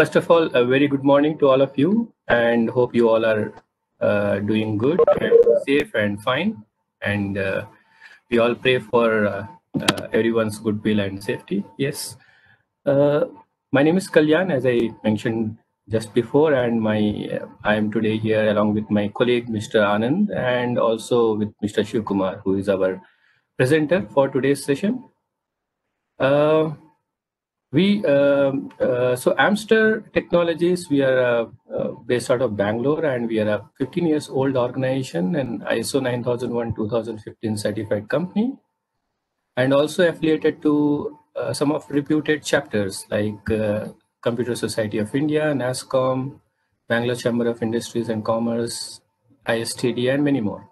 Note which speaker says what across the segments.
Speaker 1: First of all, a very good morning to all of you and hope you all are uh, doing good and safe and fine. And uh, we all pray for uh, uh everyone's goodwill and safety. Yes. Uh, my name is Kalyan, as I mentioned just before, and my I am today here along with my colleague, Mr. Anand, and also with Mr. Shiv Kumar, who is our presenter for today's session. We um, uh, so Amstar Technologies. We are uh, uh, based out of Bangalore, and we are a 15 years old organization and ISO 9001 2015 certified company, and also affiliated to uh, some of reputed chapters like uh, Computer Society of India, NASSCOM Bangalore Chamber of Industries and Commerce, ISTD, and many more.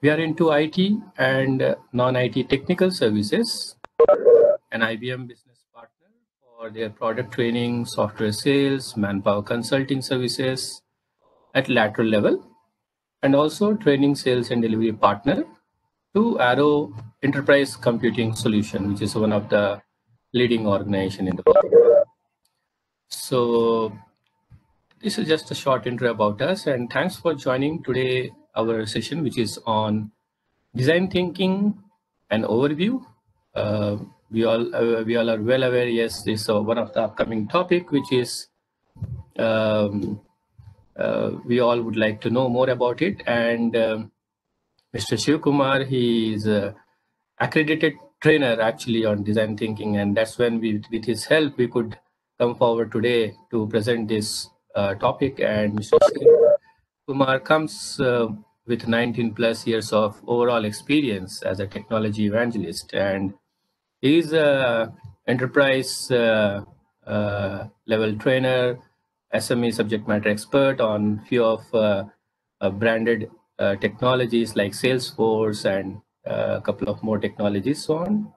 Speaker 1: We are into IT and non-IT technical services, an IBM business partner for their product training, software sales, manpower consulting services at lateral level, and also training sales and delivery partner to Arrow Enterprise Computing Solution, which is one of the leading organization in the world. So this is just a short intro about us and thanks for joining today our session, which is on design thinking and overview. Uh, we all uh, we all are well aware. Yes, this is uh, one of the upcoming topic, which is um, uh, we all would like to know more about it. And um, Mr. Shiv Kumar, he is a accredited trainer actually on design thinking, and that's when we, with his help, we could come forward today to present this uh, topic. And Mr. Shiv Kumar comes uh, with 19 plus years of overall experience as a technology evangelist and He's a enterprise uh, uh, level trainer, SME subject matter expert on few of uh, branded technologies like Salesforce and a couple of more technologies so on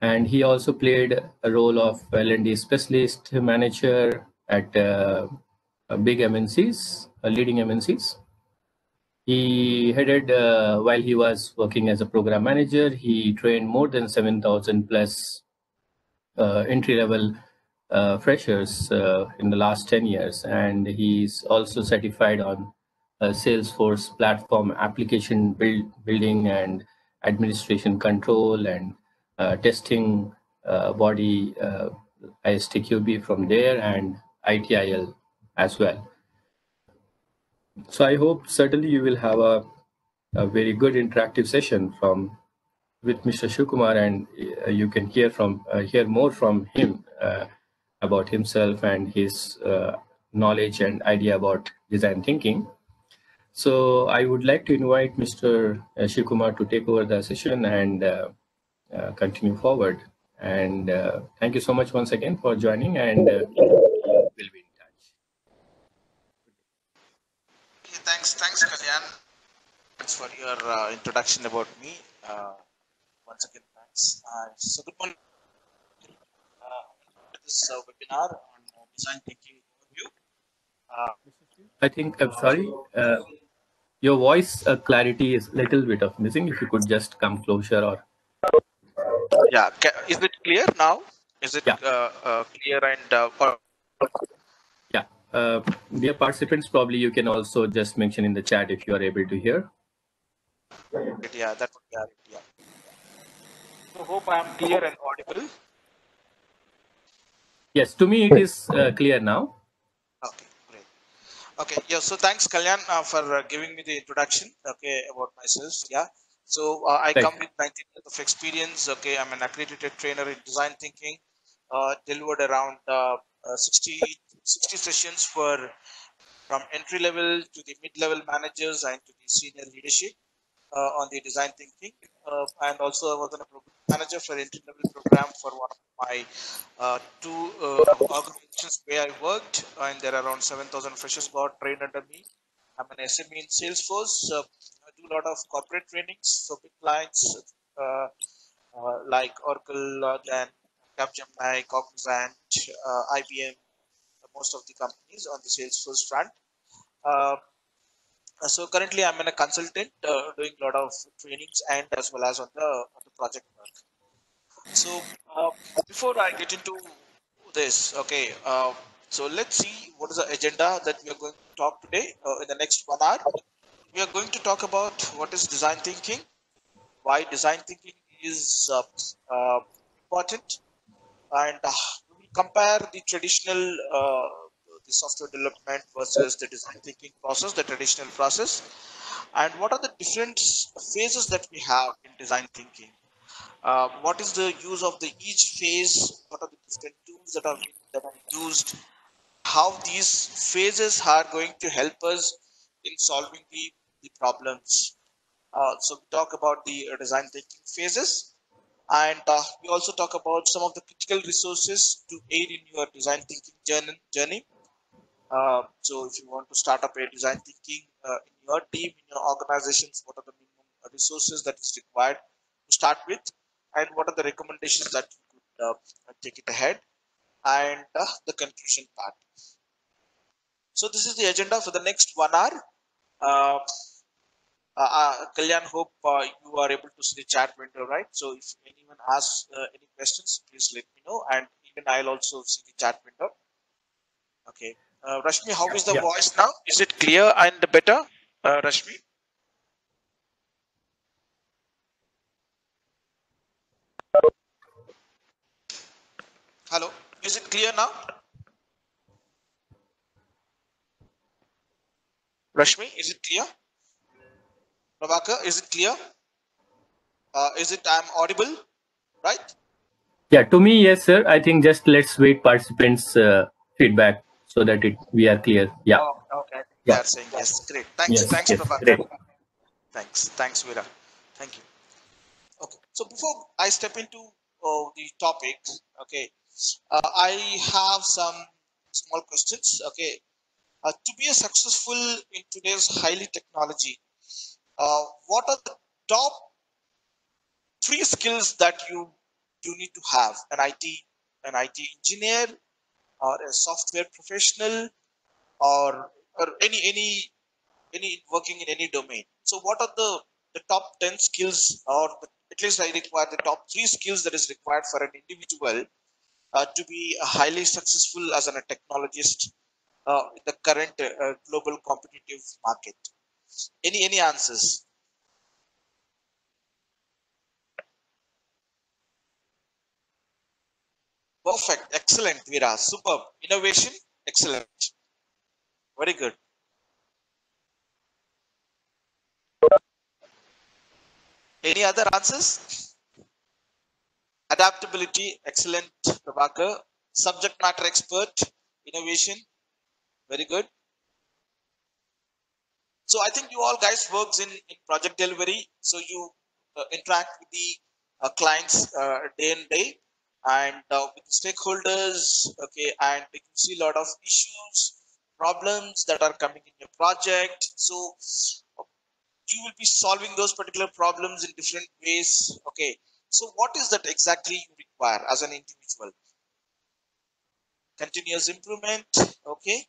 Speaker 1: and he also played a role of L&D specialist manager at uh, big MNCs, uh, leading MNCs. He headed, uh, while he was working as a program manager, he trained more than 7,000 plus uh, entry level uh, freshers uh, in the last 10 years. And he's also certified on Salesforce platform application build, building and administration control and uh, testing uh, body ISTQB from there and ITIL as well so I hope certainly you will have a, a very good interactive session from with Mr. Shiv Kumar and uh, you can hear from uh, hear more from him uh, about himself and his uh, knowledge and idea about design thinking. So I would like to invite Mr. Shiv Kumar to take over the session and uh, continue forward. And thank you so much once again for joining and
Speaker 2: thanks, thanks, Kalyan. Thanks for your uh, introduction about me. Uh, once again, thanks. Uh, so, good morning. Uh, this uh, webinar on uh, design thinking overview.
Speaker 1: I think I'm sorry. your voice clarity is a little bit of missing. If you could just come closer, or
Speaker 2: yeah, is it clear now? Is it yeah. clear and
Speaker 1: uh, dear participants, probably you can also just mention in the chat if you are able to hear.
Speaker 2: Yeah, that would be yeah. So hope I am clear and audible.
Speaker 1: Yes, to me it is uh, clear now.
Speaker 2: Okay, great. Okay, yeah. So thanks, Kalyan, uh, for uh, giving me the introduction. Okay, about myself. Yeah. So uh, I come with 19 years of experience. Okay, I'm an accredited trainer in design thinking. Uh, delivered around uh, 60 60 sessions for from entry level to the mid level managers and to the senior leadership uh, on the design thinking. Uh, and also, I was a manager for entry level program for one of my uh, two uh, organizations where I worked, and there are around 7,000 freshers got trained under me. I'm an SME in Salesforce. I do a lot of corporate trainings for big clients uh, uh, like Oracle, uh, Capgemini, Cognizant, IBM, most of the companies on the Salesforce front. Uh, so currently I'm in a consultant uh, doing a lot of trainings and as well as on the, on the project work. So uh, before I get into this. Okay. Uh, so let's see what is the agenda that we are going to talk today uh, in the next one hour. We are going to talk about what is design thinking, why design thinking is uh, important, and compare the traditional uh, the software development versus the design thinking process, the traditional process, and what are the different phases that we have in design thinking. Uh, what is the use of the each phase? What are the different tools that are that are used? How these phases are going to help us in solving the, the problems. Uh, so we talk about the design thinking phases and uh, we also talk about some of the critical resources to aid in your design thinking journey. Uh, so if you want to start up a design thinking uh, in your team, in your organizations, what are the minimum resources that is required to start with and what are the recommendations that you could uh, take it ahead and uh, the conclusion part. So this is the agenda for the next one hour. Uh, uh, Kalyan, hope uh, you are able to see the chat window, right? So if anyone asks uh, any questions, please let me know, and even I'll also see the chat window. Okay, uh, Rashmi, how is the yeah. voice now? Is it clear and better, uh, Rashmi? Hello, is it clear now? Rashmi, is it clear? Prabhakar, is it clear? Uh, is it I'm audible, right?
Speaker 1: Yeah, to me, yes, sir. I think just let's wait participants' uh, feedback so that it we are clear. Yeah. Oh,
Speaker 2: okay. Yeah. They are saying yes. Great. Thanks. Yes, thanks, yes, Prabhakar. Great. Thanks. Thanks, Veera. Thank you. Okay. So before I step into uh, the topic, okay, uh, I have some small questions. Okay. Uh, to be a successful in today's highly technology, uh, what are the top three skills that you you need to have? An IT an IT engineer or a software professional or or any any any working in any domain? So what are the the top 10 skills or the, at least i require the top three skills that is required for an individual uh, to be highly successful as an, a technologist uh, in the current uh, global competitive market any any answers? Perfect. Excellent, Veera. Superb. Innovation. Excellent. Very good. Any other answers? Adaptability. Excellent, Prabhakar. Subject matter expert. Innovation. Very good. So I think you all guys works in, in project delivery. So you uh, interact with the uh, clients uh, day and day and uh, with the stakeholders. Okay, and can see a lot of issues, problems that are coming in your project. So you will be solving those particular problems in different ways. Okay, so what is that exactly you require as an individual? Continuous improvement. Okay,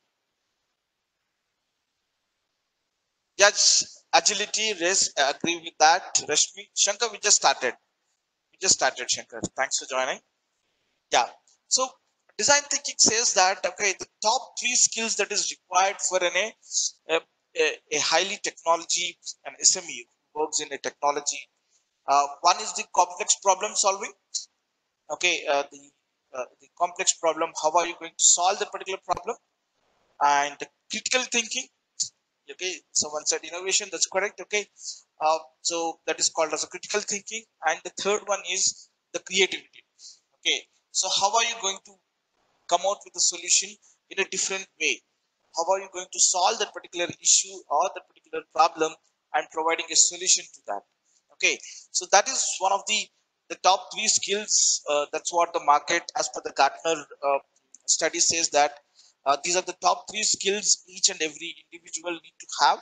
Speaker 2: Yes, agility, risk, I agree with that. Rashmi, Shankar, we just started. We just started, Shankar. Thanks for joining. Yeah. So design thinking says that, okay, the top three skills that is required for an, a, a, a highly technology and SME works in a technology. Uh, one is the complex problem solving. Okay, uh, the, uh, the complex problem, how are you going to solve the particular problem? And critical thinking, okay someone said innovation that's correct okay. Uh, so that is called as a critical thinking and the third one is the creativity. Okay so how are you going to come out with a solution in a different way? How are you going to solve that particular issue or that particular problem and providing a solution to that? Okay so that is one of the the top three skills uh, that's what the market as per the gartner uh, study says that uh, these are the top three skills each and every individual need to have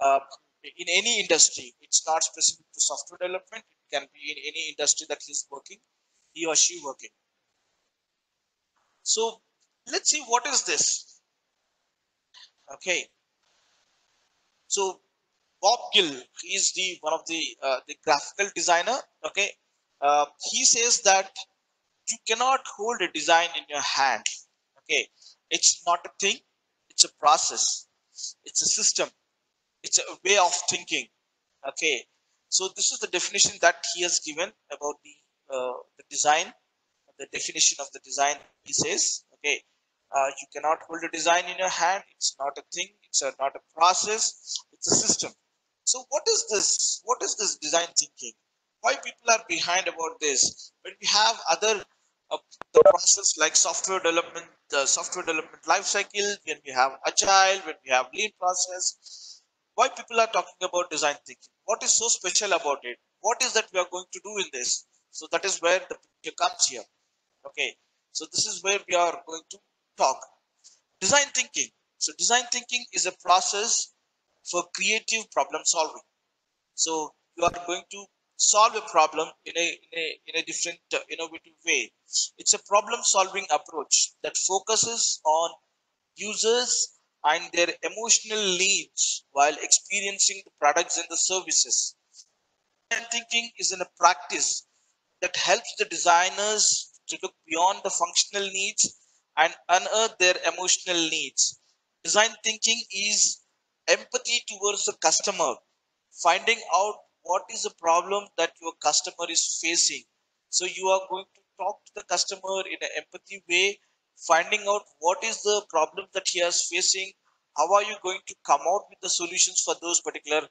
Speaker 2: uh, in any industry. It's not specific to software development. It can be in any industry that he's working, he or she working. So let's see what is this. Okay. So Bob Gill is the one of the uh, the graphical designer. Okay, uh, he says that you cannot hold a design in your hand okay it's not a thing. It's a process. It's a system. It's a way of thinking. Okay. So this is the definition that he has given about the uh, the design. The definition of the design he says okay uh, you cannot hold a design in your hand. It's not a thing. It's a, not a process. It's a system. So what is this what is this design thinking? Why people are behind about this? When we have other the process like software development the software development life cycle when we have agile when we have lean process why people are talking about design thinking. What is so special about it? What is that we are going to do in this? So that is where the picture comes here. Okay. So this is where we are going to talk. Design thinking. So design thinking is a process for creative problem solving. So you are going to solve a problem in a, in a, in a different uh, innovative way. It's a problem solving approach that focuses on users and their emotional needs while experiencing the products and the services. And thinking is in a practice that helps the designers to look beyond the functional needs and unearth their emotional needs. Design thinking is empathy towards the customer, finding out what is the problem that your customer is facing? So you are going to talk to the customer in an empathy way finding out what is the problem that he is facing how are you going to come out with the solutions for those particular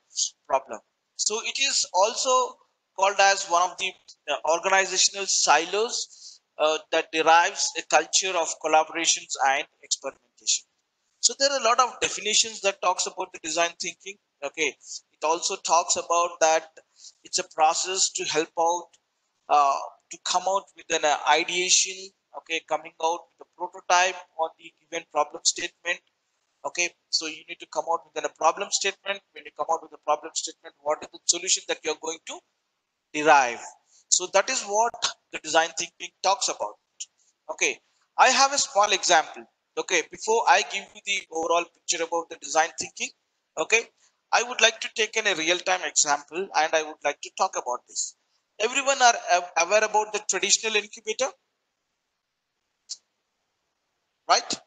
Speaker 2: problem. So it is also called as one of the uh, organizational silos uh, that derives a culture of collaborations and experimentation. So there are a lot of definitions that talks about the design thinking okay. It also talks about that it's a process to help out uh, to come out with an uh, ideation okay coming out with a prototype on the given problem statement okay. So you need to come out with a problem statement. When you come out with a problem statement what is the solution that you're going to derive? So that is what the design thinking talks about. Okay. I have a small example okay before i give you the overall picture about the design thinking okay I would like to take in a real-time example and I would like to talk about this. Everyone are aware about the traditional incubator? Right?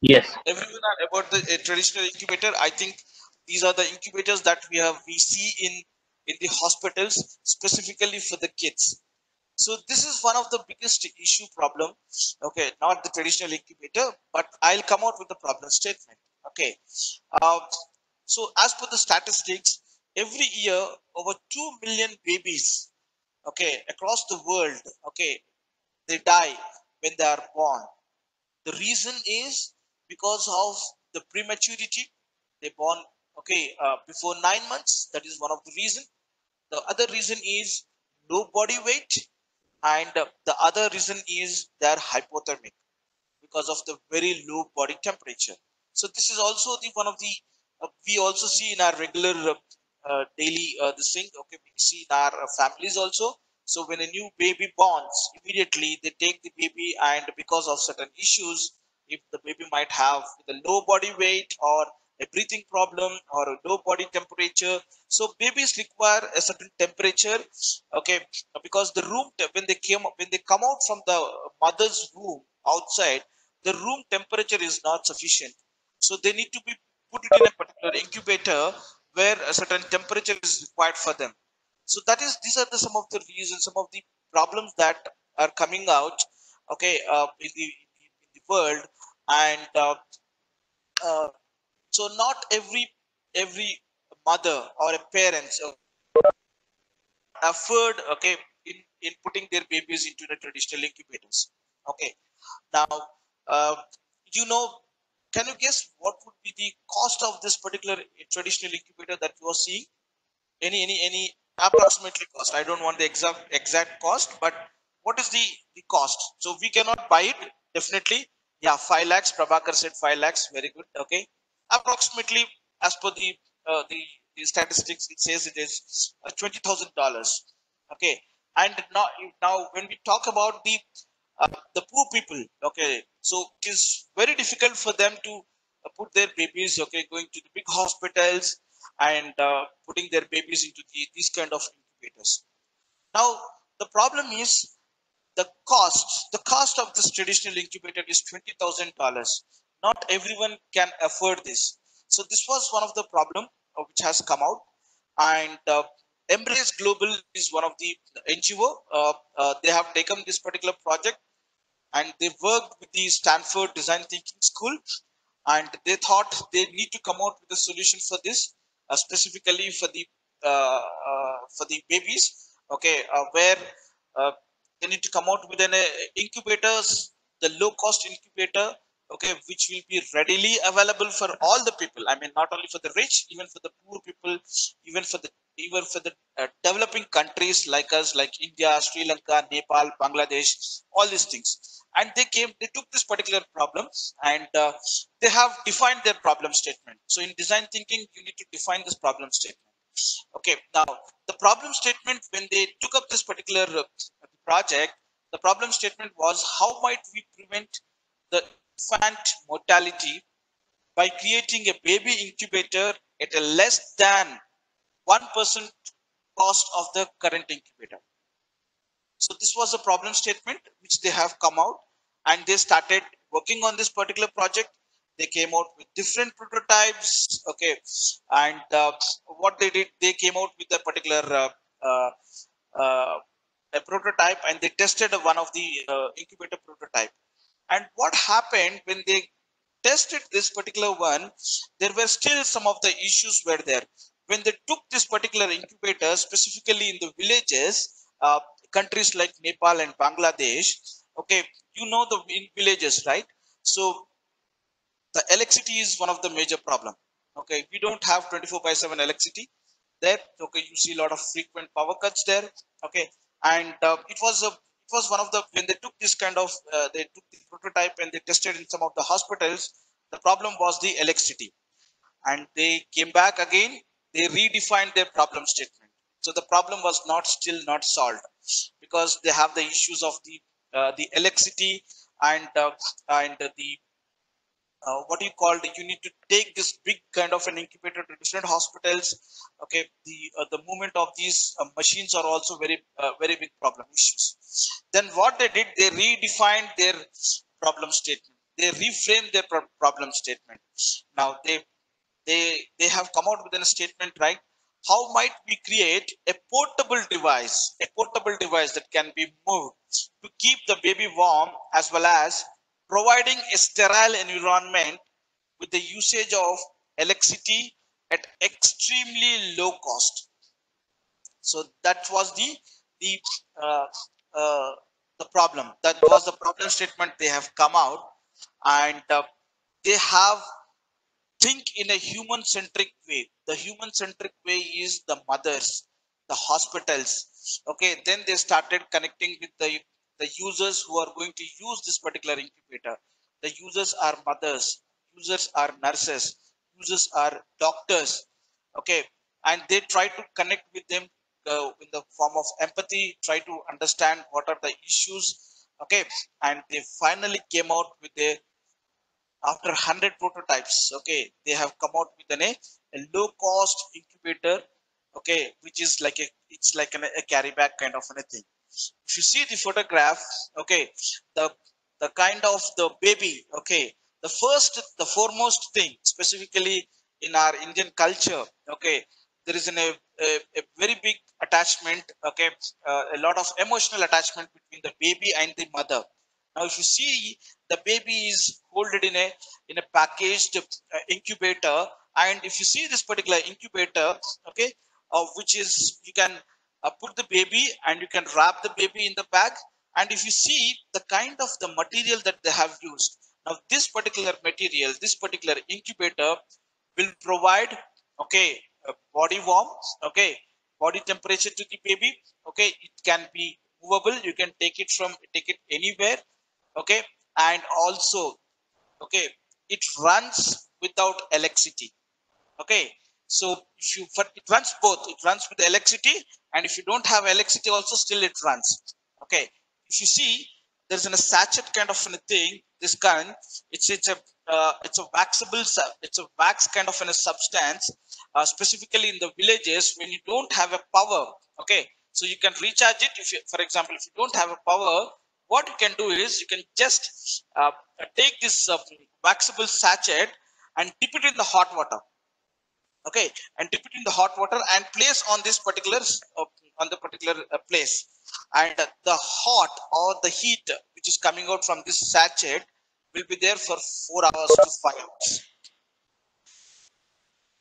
Speaker 1: Yes.
Speaker 2: Everyone are about the uh, traditional incubator. I think these are the incubators that we have we see in in the hospitals specifically for the kids. So this is one of the biggest issue problem. Okay, not the traditional incubator, but I'll come out with the problem statement. Okay. Uh, so as per the statistics, every year over 2 million babies, okay, across the world, okay, they die when they are born. The reason is because of the prematurity. They born, okay, uh, before nine months. That is one of the reason. The other reason is low body weight. And the other reason is they are hypothermic because of the very low body temperature. So this is also the one of the uh, we also see in our regular uh, uh daily uh, this thing. Okay, we see in our uh, families also. So when a new baby borns, immediately they take the baby, and because of certain issues, if the baby might have the low body weight or a breathing problem or a low body temperature so babies require a certain temperature okay because the room when they came when they come out from the mother's womb outside the room temperature is not sufficient so they need to be put in a particular incubator where a certain temperature is required for them. So that is these are the some of the reasons, some of the problems that are coming out, okay, uh, in the in the world, and uh, uh, so not every every mother or a parent afford okay in in putting their babies into the traditional incubators. Okay, now uh, you know can you guess what would be the cost of this particular traditional incubator that you are seeing? Any, any, any approximately cost? I don't want the exact exact cost, but what is the the cost? So we cannot buy it definitely. Yeah, five lakhs. Prabhakar said five lakhs. Very good. Okay, approximately as per the uh, the, the statistics, it says it is uh, twenty thousand dollars. Okay, and now now when we talk about the uh, the poor people okay so it is very difficult for them to uh, put their babies okay going to the big hospitals and uh, putting their babies into the, these kind of incubators now the problem is the cost, the cost of this traditional incubator is $20,000. Not everyone can afford this. So this was one of the problem which has come out. And uh, Embrace Global is one of the NGO. Uh, uh, they have taken this particular project and they worked with the Stanford Design Thinking School and they thought they need to come out with a solution for this, uh, specifically for the uh, uh, for the babies. Okay, uh, where they need to come out with an incubators, the low cost incubator okay which will be readily available for all the people i mean not only for the rich even for the poor people even for the even for the uh, developing countries like us like india sri lanka nepal bangladesh all these things. And they came they took this particular problem and uh, they have defined their problem statement. So in design thinking you need to define this problem statement. Okay now the problem statement when they took up this particular uh, project the problem statement was how might we prevent the infant mortality by creating a baby incubator at a less than 1% cost of the current incubator. So this was a problem statement which they have come out and they started working on this particular project. They came out with different prototypes. Okay. And uh, what they did, they came out with a particular uh, uh, uh a prototype and they tested one of the uh, incubator prototype and what happened when they tested this particular one, there were still some of the issues were there. When they took this particular incubator, specifically in the villages, uh, countries like Nepal and Bangladesh, okay, you know the in villages, right? So the electricity is one of the major problem. Okay, we don't have 24 by 7 electricity there. Okay, you see a lot of frequent power cuts there. Okay, and uh, it was a was one of the when they took this kind of uh, they took the prototype and they tested in some of the hospitals the problem was the electricity and they came back again they redefined their problem statement. So the problem was not still not solved because they have the issues of the uh, the electricity and uh, and the uh, what you call you need to take this big kind of an incubator to different hospitals. Okay the uh, the movement of these uh, machines are also very uh, very big problem issues. Then what they did they redefined their problem statement. They reframed their pro problem statement. Now they they they have come out with a statement right how might we create a portable device a portable device that can be moved to keep the baby warm as well as providing a sterile environment with the usage of electricity at extremely low cost. So that was the the uh, uh, the problem. That was the problem statement they have come out, and uh, they have think in a human centric way. The human centric way is the mothers, the hospitals. Okay, then they started connecting with the the users who are going to use this particular incubator the users are mothers users are nurses users are doctors okay and they try to connect with them uh, in the form of empathy try to understand what are the issues okay and they finally came out with a after 100 prototypes okay they have come out with an, a, low cost incubator okay which is like a it's like an, a carry bag kind of a thing. If you see the photograph okay the the kind of the baby okay the first the foremost thing specifically in our indian culture okay there is an, a, a, a very big attachment okay uh, a lot of emotional attachment between the baby and the mother now if you see the baby is holded in a in a packaged uh, incubator. And if you see this particular incubator okay uh, which is you can uh, put the baby and you can wrap the baby in the bag. And if you see the kind of the material that they have used. Now this particular material this particular incubator will provide okay body warmth okay body temperature to the baby. Okay it can be movable. You can take it from take it anywhere okay and also okay it runs without electricity okay so if you it runs both, it runs with electricity, and if you don't have electricity, also still it runs. Okay. If you see, there's a sachet kind of a thing. This kind, it's it's a uh, it's a waxable, it's a wax kind of a substance. Uh, specifically in the villages, when you don't have a power, okay, so you can recharge it. If you, for example, if you don't have a power, what you can do is you can just uh, take this uh, waxable sachet and dip it in the hot water. Okay? And dip it in the hot water and place on this particular uh, on the particular uh, place. And the hot or the heat which is coming out from this sachet will be there for four hours to five hours.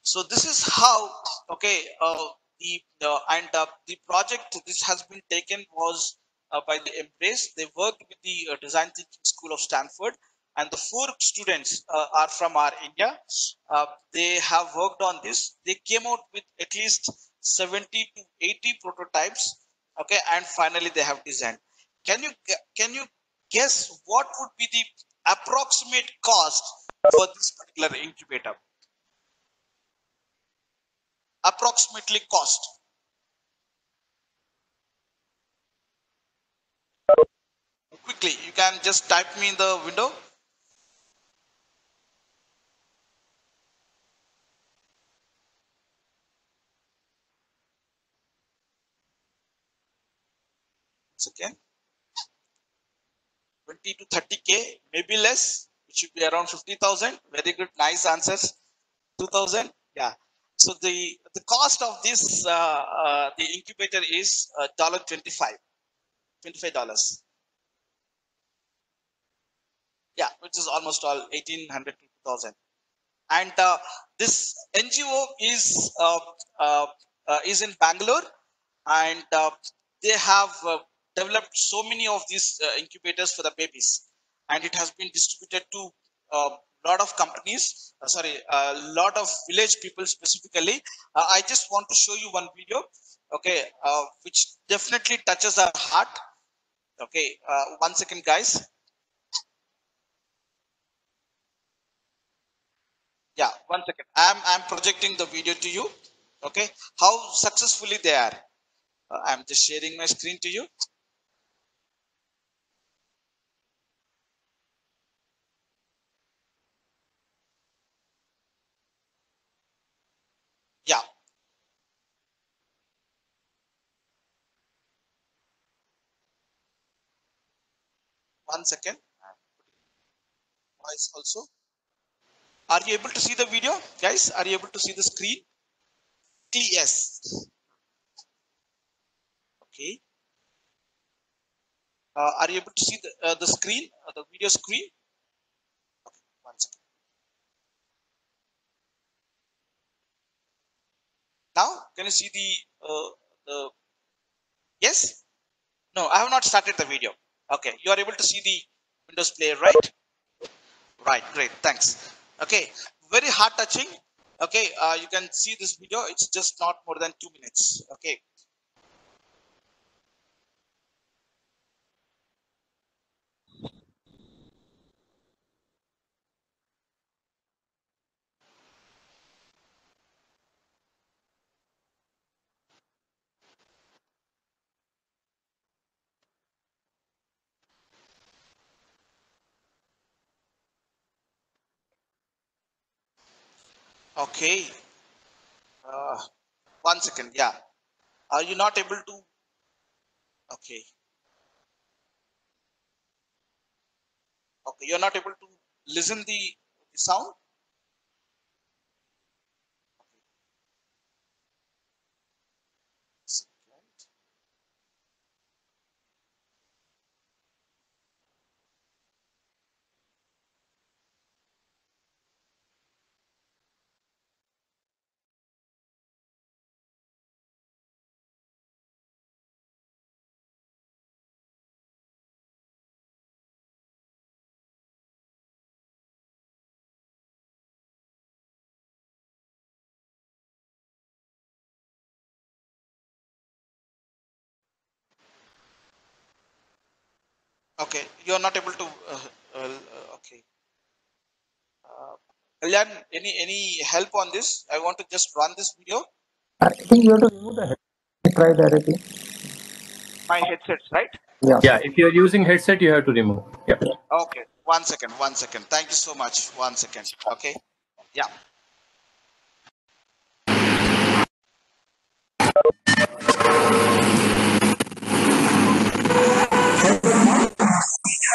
Speaker 2: So this is how okay uh, the uh, and uh, the project this has been taken was uh, by the embrace they worked with the uh, design thinking school of stanford and the four students uh, are from our india. They have worked on this. They came out with at least 70 to 80 prototypes okay and finally they have designed. Can you can you guess what would be the approximate cost for this particular incubator? Approximately cost quickly. You can just type me in the window. Again. 20 to 30k maybe less. It should be around 50000 very good. Nice answers. 2000 yeah. So the the cost of this uh, uh, the incubator is uh, dollar 25 25 dollars yeah which is almost all 1800 to 2000 and uh, this ngo is uh, uh, is in bangalore. And they have developed so many of these uh, incubators for the babies. And it has been distributed to a uh, lot of companies uh, sorry a lot of village people specifically. Uh, i just want to show you one video okay uh, which definitely touches our heart. Okay uh, one second guys yeah one second i'm i'm projecting the video to you okay how successfully they are uh, i'm just sharing my screen to you Yeah. One second. Voice also. Are you able to see the video? Guys, are you able to see the screen? Yes. Okay. Uh, are you able to see the, uh, the screen, uh, the video screen? Okay, one second. Now, can you see the, uh, the, yes? No, I have not started the video. Okay, you are able to see the Windows Player, right? Right, great, thanks. Okay, very heart touching. Okay, uh, you can see this video. It's just not more than two minutes. Okay. Okay. Uh, one second. Yeah. Are you not able to? Okay. Okay. You're not able to listen the, the sound? Okay, you are not able to. Uh, uh, okay. Uh, Kalyan, any any help on this? I want to just run this video.
Speaker 3: I think you have to remove the headset. Try directly.
Speaker 2: My headsets, right?
Speaker 3: Yeah.
Speaker 1: Yeah, if you're using headset, you have to remove. Yeah.
Speaker 2: Okay, one second, one second. Thank you so much. One second. Okay. Yeah.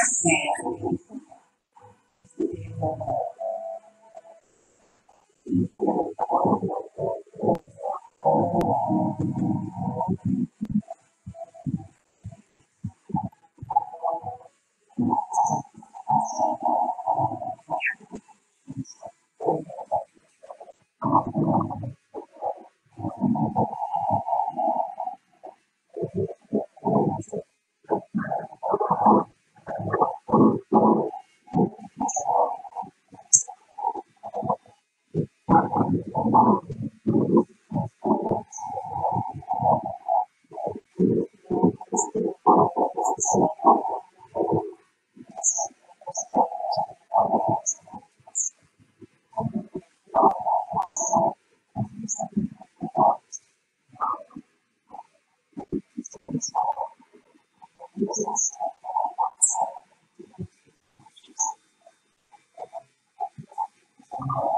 Speaker 4: ますね。Thank you.
Speaker 2: Uh, can you hear me? How is the Wow.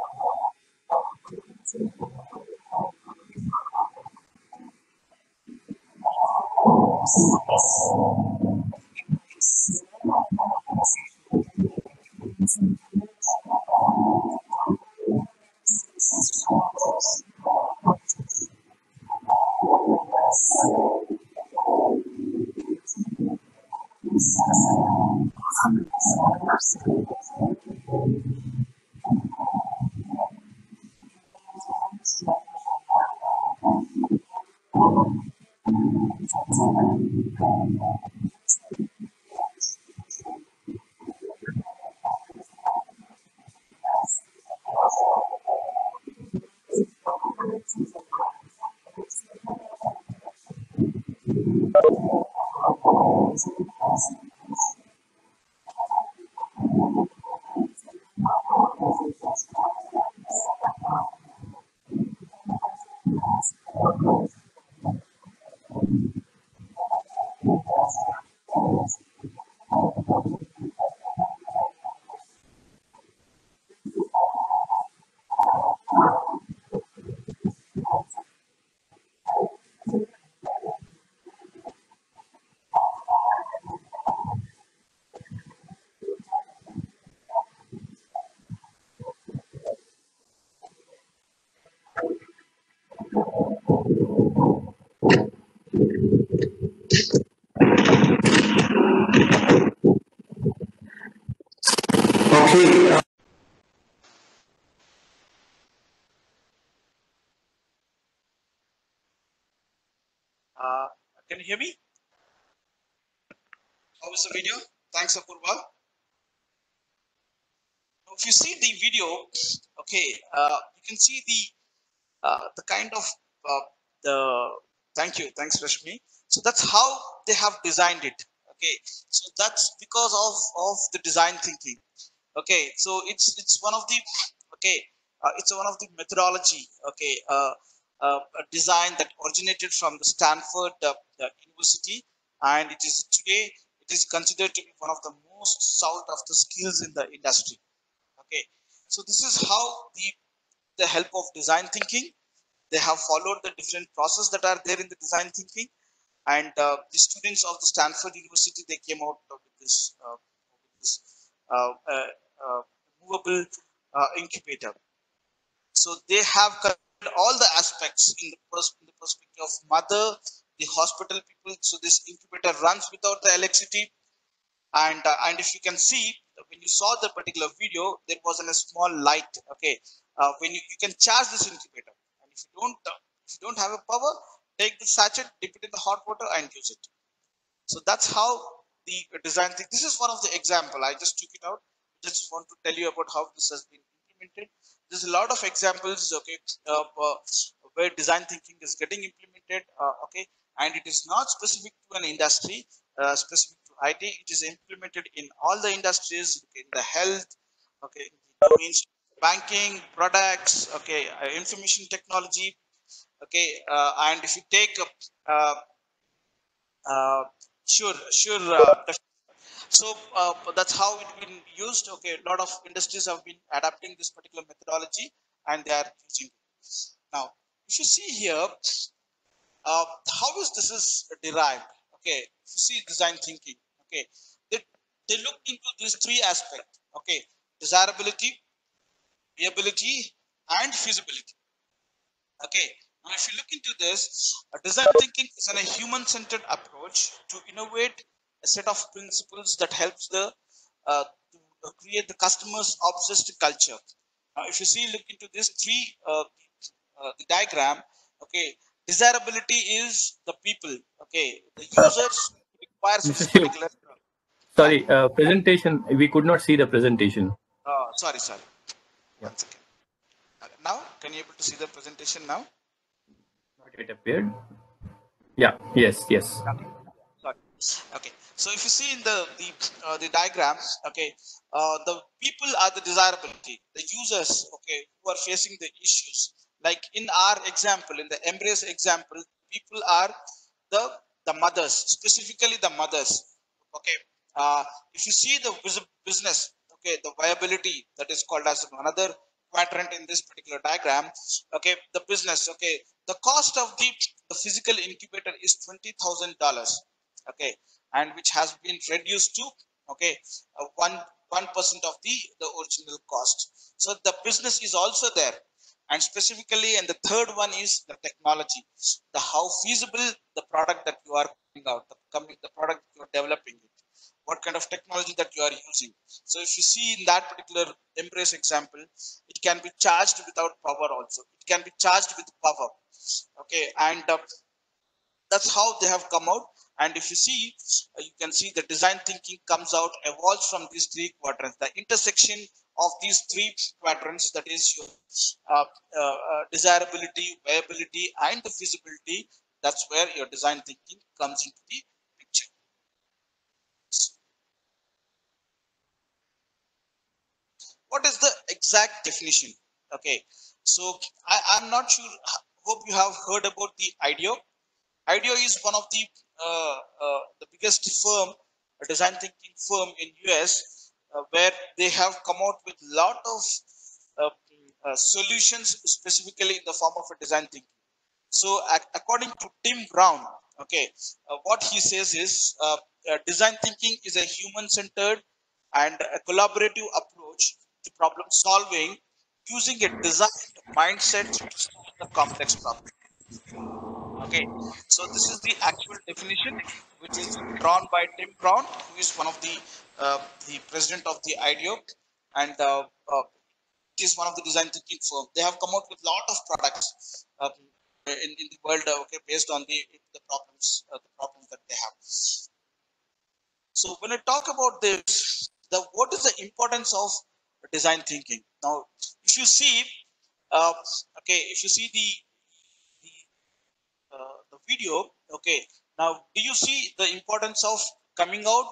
Speaker 2: Video? Thanks, Apurva. If you see the video, okay, uh, you can see the uh, the kind of uh, the. Thank you, thanks, Rashmi. So that's how they have designed it. Okay, so that's because of of the design thinking. Okay, so it's it's one of the okay, uh, it's one of the methodology. Okay, uh, uh, a design that originated from the Stanford University, and it is today it is considered to be one of the most sought of the skills in the industry. Okay, so this is how the the help of design thinking they have followed the different process that are there in the design thinking, and uh, the students of the Stanford University they came out with this uh, with this uh, movable incubator. So they have covered all the aspects in the, in the perspective of mother, the hospital people. So this incubator runs without the electricity. And, uh, and if you can see, when you saw the particular video, there was a small light. Okay, uh, when you, you can charge this incubator, and if you don't, uh, if you don't have a power, take the sachet, dip it in the hot water, and use it. So that's how the design thing. This is one of the example. I just took it out. Just want to tell you about how this has been implemented there's a lot of examples okay uh, uh, where design thinking is getting implemented uh, okay and it is not specific to an industry uh, specific to it it is implemented in all the industries in the health okay means banking products okay uh, information technology okay uh, and if you take sure sure so uh, that's how it's been used. Okay, a lot of industries have been adapting this particular methodology and they are using it. Now, if you see here, uh, how is this is derived? Okay, see design thinking, okay, the, they look into these three aspects. Okay, desirability, viability, and feasibility. Okay, now if you look into this, design thinking is a human-centered approach to innovate a set of principles that helps the uh, to create the customer's obsessed culture. Now, if you see, look into this three uh, uh, the diagram. Okay, desirability is the people. Okay, the users requires particular.
Speaker 1: Sorry, uh, presentation. We could not see the presentation.
Speaker 2: Oh, sorry, sorry. Yeah. One second. Now, can you able to see the presentation now?
Speaker 1: Not yet appeared. Yeah. Yes. Yes.
Speaker 2: Okay. Sorry. Okay. So if you see in the the uh, the diagrams, okay, uh, the people are the desirability, the users, okay, who are facing the issues. Like in our example, in the embrace example, people are the the mothers, specifically the mothers. Okay, uh, if you see the business, okay, the viability that is called as another quadrant in this particular diagram. Okay, the business. Okay, the cost of the the physical incubator is twenty thousand dollars. Okay, and which has been reduced to okay uh, one one percent of the the original cost. So the business is also there and specifically and the third one is the technology the how feasible the product that you are coming out the the product you are developing it what kind of technology that you are using. So if you see in that particular embrace example it can be charged without power also. It can be charged with power. Okay and uh, that's how they have come out. And if you see you can see the design thinking comes out evolves from these three quadrants. The intersection of these three quadrants that is your uh, uh, uh, desirability viability and the feasibility that's where your design thinking comes into the picture. What is the exact definition? Okay so I, i'm not sure hope you have heard about the IDEO IDEO is one of the uh, uh, the biggest firm a design thinking firm in us uh, where they have come out with a lot of uh, uh, solutions specifically in the form of a design thinking. So according to Tim Brown, okay, what he says is design thinking is a human-centered and a collaborative approach to problem solving using a design mindset to solve the complex problem. Okay, so this is the actual definition which is drawn by Tim Brown, who is one of the uh, the president of the IDEO, and uh, uh, it is one of the design thinking firm. They have come out with a lot of products in, in the world, uh, okay, based on the the problems uh, the problems that they have. So when I talk about this, the what is the importance of design thinking? Now, if you see, uh, okay, if you see the the, the video, okay, now do you see the importance of coming out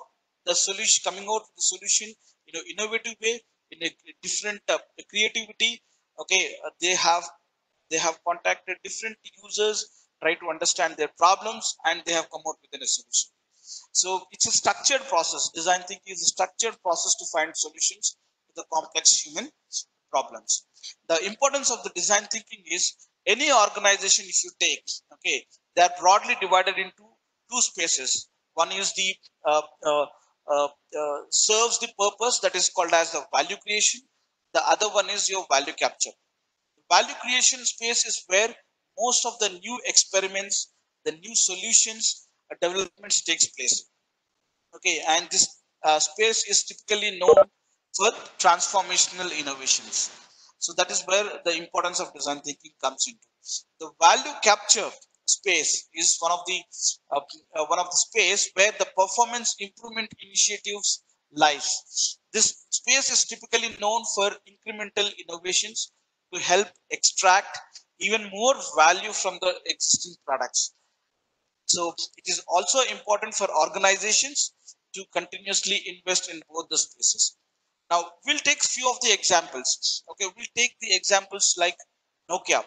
Speaker 2: the solution coming out with the solution in an innovative way in a different uh, creativity. Okay uh, they have they have contacted different users try to understand their problems and they have come out with a solution. So it's a structured process. Design thinking is a structured process to find solutions to the complex human problems. The importance of the design thinking is any organization if you take okay they are broadly divided into two spaces. One is the uh, uh, serves the purpose that is called as the value creation. The other one is your value capture. Value creation space is where most of the new experiments, the new solutions, uh, developments takes place. Okay, and this uh, space is typically known for transformational innovations. So that is where the importance of design thinking comes into. The value capture space is one of the uh, uh, one of the space where the performance improvement initiatives lies. This space is typically known for incremental innovations to help extract even more value from the existing products. So it is also important for organizations to continuously invest in both the spaces. Now we'll take few of the examples. Okay, we'll take the examples like Nokia.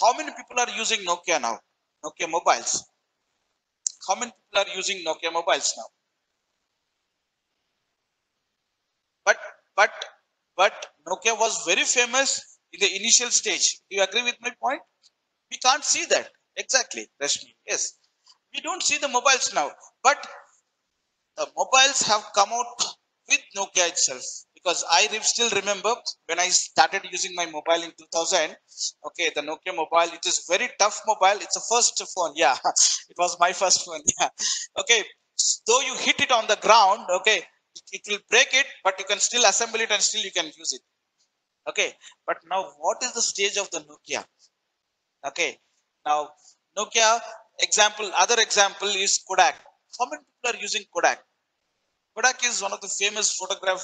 Speaker 2: How many people are using Nokia now? Nokia mobiles. How many people are using Nokia mobiles now? But but but Nokia was very famous in the initial stage. Do you agree with my point? We can't see that exactly, Rashmi. Yes, we don't see the mobiles now. But the mobiles have come out with Nokia itself because I still remember when I started using my mobile in 2000. Okay, the Nokia mobile, it is very tough mobile. It's a first phone. Yeah, it was my first phone. Yeah. Okay, though you hit it on the ground, okay, it, it will break it, but you can still assemble it and still you can use it. Okay, but now what is the stage of the Nokia? Okay, now Nokia example, other example is Kodak. How many people are using Kodak? Kodak is one of the famous photograph,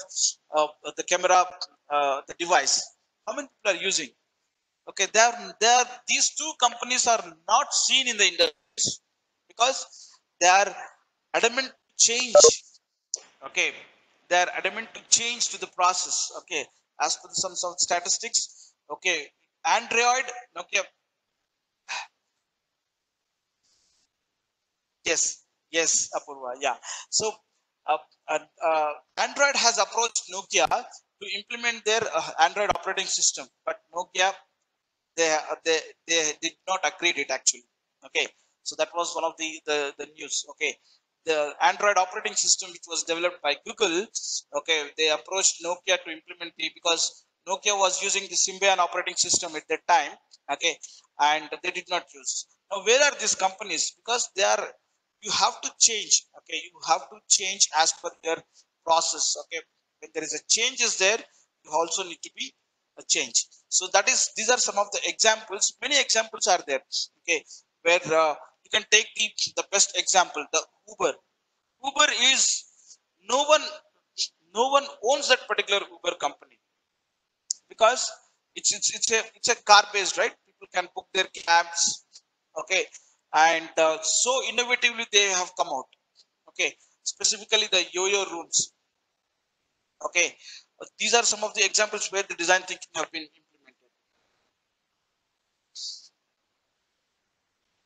Speaker 2: uh, the camera, uh, the device. How many people are using? Okay, there, there, these two companies are not seen in the industry because they are adamant to change. Okay, they are adamant to change to the process. Okay, as per some some statistics. Okay, Android, okay. Yes, yes, Apurva. Yeah. So Android has approached Nokia to implement their uh, Android operating system, but Nokia they they they did not agree it actually. Okay, so that was one of the the, the news. Okay, the Android operating system which was developed by Google. Okay, they approached Nokia to implement it because Nokia was using the Symbian operating system at that time. Okay, and they did not use. Now, where are these companies? Because they are you have to change okay? You have to change as per their process okay? When there is a change is there you also need to be a change. So that is these are some of the examples. Many examples are there okay? Where uh, you can take the the best example the uber. Uber is no one no one owns that particular uber company. Because it's it's, it's a it's a car based right? People can book their cabs okay and uh, so innovatively they have come out. Okay? Specifically the OYO rooms okay? These are some of the examples where the design thinking have been implemented.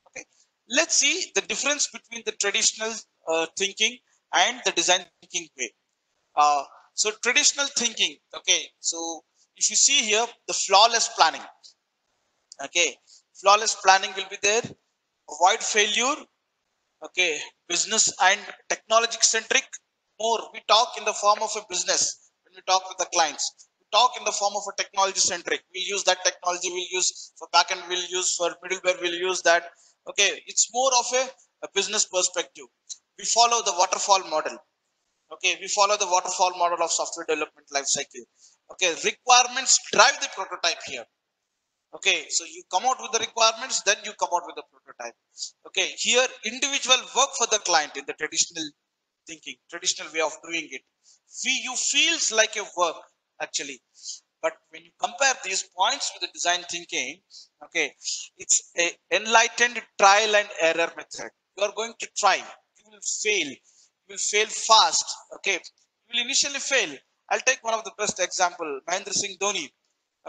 Speaker 2: Okay? Let's see the difference between the traditional uh, thinking and the design thinking way. Uh, so traditional thinking okay? So if you see here the flawless planning. Okay? Flawless planning will be there avoid failure okay business and technology centric more we talk in the form of a business when we talk with the clients. We talk in the form of a technology centric we'll use that technology we'll use for backend we'll use for middleware we'll use that. Okay it's more of a, a business perspective. We follow the waterfall model. Okay we follow the waterfall model of software development life cycle okay requirements drive the prototype here okay so you come out with the requirements then you come out with the prototype. Okay here individual work for the client in the traditional thinking traditional way of doing it. See, you feels like a work actually. But when you compare these points with the design thinking okay it's a enlightened trial and error method. You are going to try. You will fail. You will fail fast. Okay you will initially fail. I'll take one of the best example mahendra singh dhoni.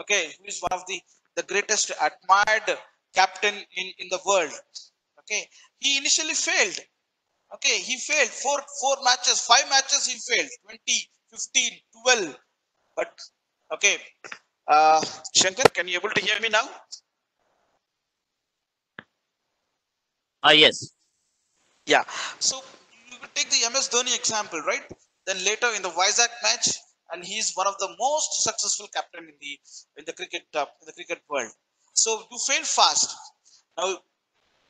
Speaker 2: Okay who is one of the the greatest admired captain in, in the world. Okay, he initially failed. Okay, he failed four four matches, five matches he failed, 20, 15, 12. But okay, uh, Shankar, can you able to hear me now?
Speaker 4: Ah, uh, yes.
Speaker 2: Yeah. So you take the MS Dhoni example, right? Then later in the Vizag match, and he's one of the most successful captain in the in the cricket uh, in the cricket world. So you fail fast. Now,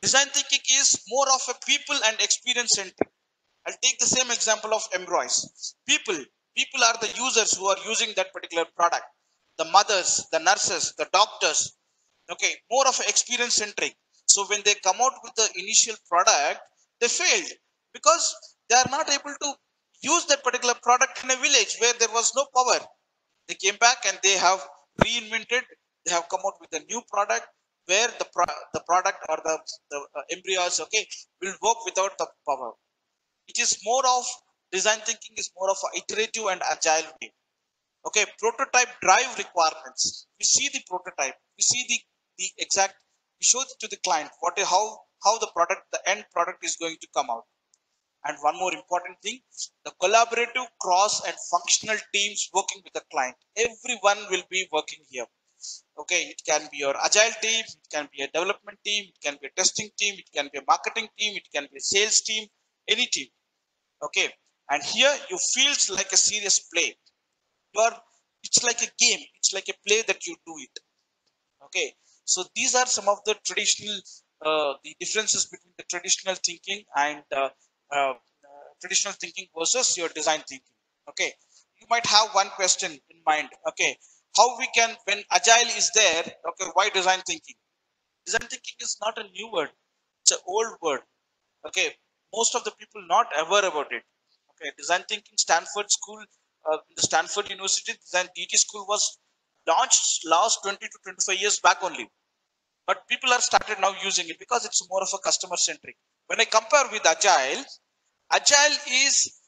Speaker 2: design thinking is more of a people and experience centric. I'll take the same example of Embrace. People, people are the users who are using that particular product. The mothers, the nurses, the doctors. Okay, more of experience centric. So when they come out with the initial product, they failed because they are not able to use that particular product in a village where there was no power. They came back and they have reinvented, they have come out with a new product where the, pro the product or the, the uh, Embrace, okay, will work without the power. It is more of design thinking is more of an iterative and agile way. Okay, prototype drive requirements. We see the prototype, we see the, the exact, we show it to the client what how how the product, the end product is going to come out and one more important thing, the collaborative cross and functional teams working with the client. Everyone will be working here. Okay, it can be your agile team, it can be a development team, it can be a testing team, it can be a marketing team, it can be a sales team, any team. Okay, and here you feels like a serious play you are it's like a game it's like a play that you do it okay so these are some of the traditional uh, the differences between the traditional thinking and uh, uh, traditional thinking versus your design thinking okay? You might have one question in mind okay? How we can when agile is there okay why design thinking? Design thinking is not a new word it's an old word okay? Most of the people not aware about it okay? Design thinking stanford school uh, the stanford university design dt school was launched last 20 to 25 years back only. But people are started now using it because it's more of a customer centric when i compare with agile agile is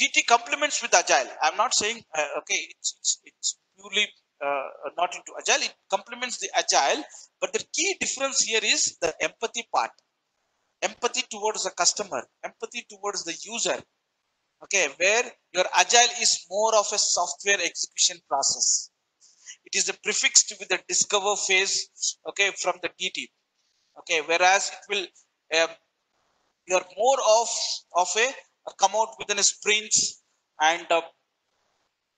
Speaker 2: dt complements with agile. I'm not saying uh, okay it's, it's, it's purely uh, not into agile. It complements the agile but the key difference here is the empathy part. Empathy towards the customer empathy towards the user okay where your agile is more of a software execution process. It is prefixed with the discover phase okay from the dt okay whereas it will um, you're more of of a, a come out within a sprints and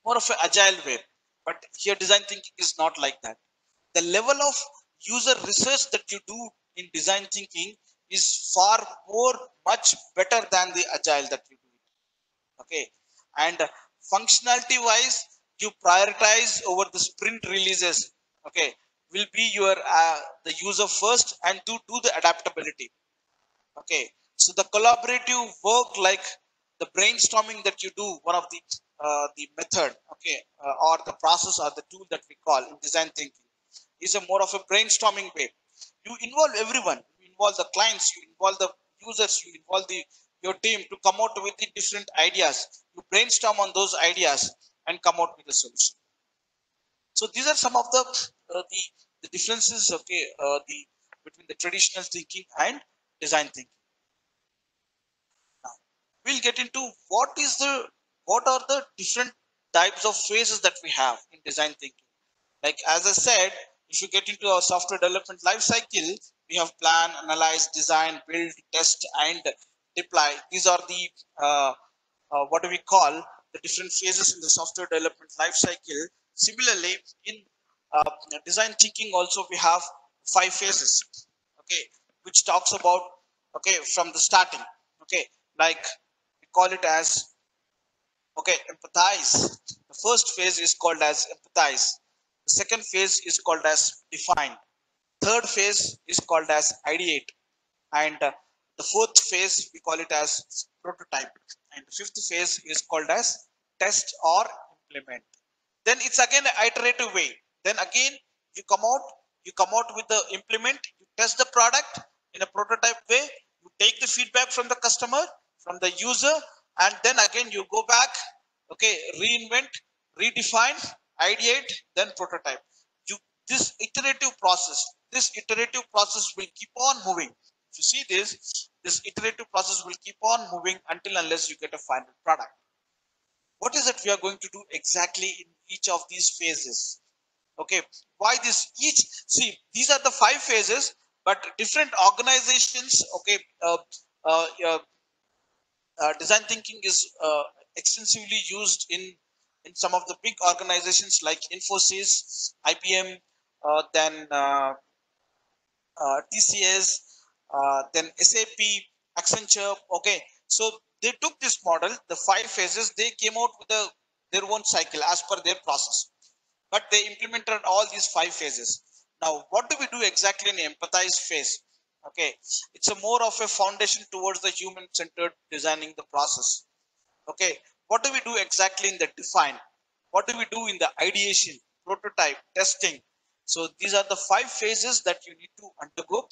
Speaker 2: more of an agile way. But here design thinking is not like that. The level of user research that you do in design thinking is far more much better than the agile that you do. Okay? And functionality wise you prioritize over the sprint releases. Okay? Will be your uh, the user first and to do the adaptability. Okay so the collaborative work like the brainstorming that you do one of the uh, the method okay uh, or the process or the tool that we call in design thinking is a more of a brainstorming way. You involve everyone. You involve the clients you involve the users you involve the your team to come out with the different ideas. You brainstorm on those ideas and come out with a solution. So these are some of the uh, the, the differences okay uh, the between the traditional thinking and design thinking we'll get into what is the what are the different types of phases that we have in design thinking. Like as i said if you get into our software development life cycle we have plan analyze design build test and deploy. These are the uh, uh, what do we call the different phases in the software development life cycle. Similarly in uh, design thinking also we have five phases okay which talks about okay from the starting okay like call it as okay empathize. The first phase is called as empathize. The second phase is called as define. Third phase is called as ideate. And uh, the fourth phase we call it as prototype. And the fifth phase is called as test or implement. Then it's again an iterative way. Then again you come out you come out with the implement you test the product in a prototype way you take the feedback from the customer from the user and then again you go back okay reinvent redefine ideate then prototype. You this iterative process this iterative process will keep on moving. If you see this this iterative process will keep on moving until unless you get a final product. What is it we are going to do exactly in each of these phases? Okay why this each see these are the five phases but different organizations okay uh, uh, uh, uh design thinking is uh, extensively used in in some of the big organizations like infosys ibm uh, then tcs then sap accenture. Okay so they took this model the five phases they came out with a, their own cycle as per their process. But they implemented all these five phases. Now what do we do exactly in empathize phase okay. It's a more of a foundation towards the human centered designing the process. Okay. What do we do exactly in the define? What do we do in the ideation prototype testing? So these are the five phases that you need to undergo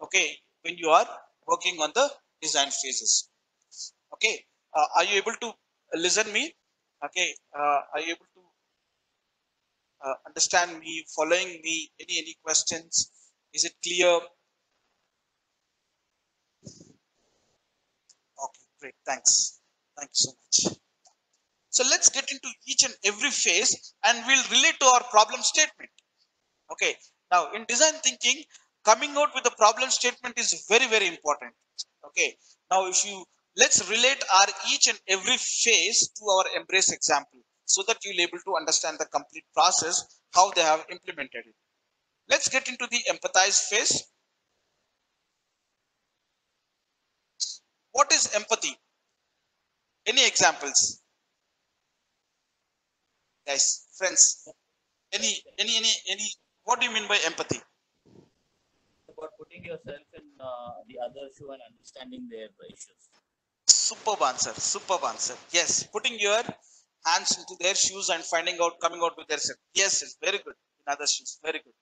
Speaker 2: okay when you are working on the design phases. Okay. Uh, are you able to listen me? Okay. Uh, are you able to uh, understand me following me? Any any questions? Is it clear okay great. Thanks. Thank you so much. So let's get into each and every phase and we'll relate to our problem statement. Okay. Now in design thinking coming out with a problem statement is very very important. Okay. Now if you let's relate our each and every phase to our embrace example so that you'll be able to understand the complete process how they have implemented it. Let's get into the empathize phase what is empathy any examples guys friends any any any any what do you mean by empathy
Speaker 4: about putting yourself in uh, the other shoe and understanding their issues.
Speaker 2: Superb answer. Superb answer. Yes, putting your hands into their shoes and finding out, coming out with their self. Yes, it's very good. In other shoes, very good.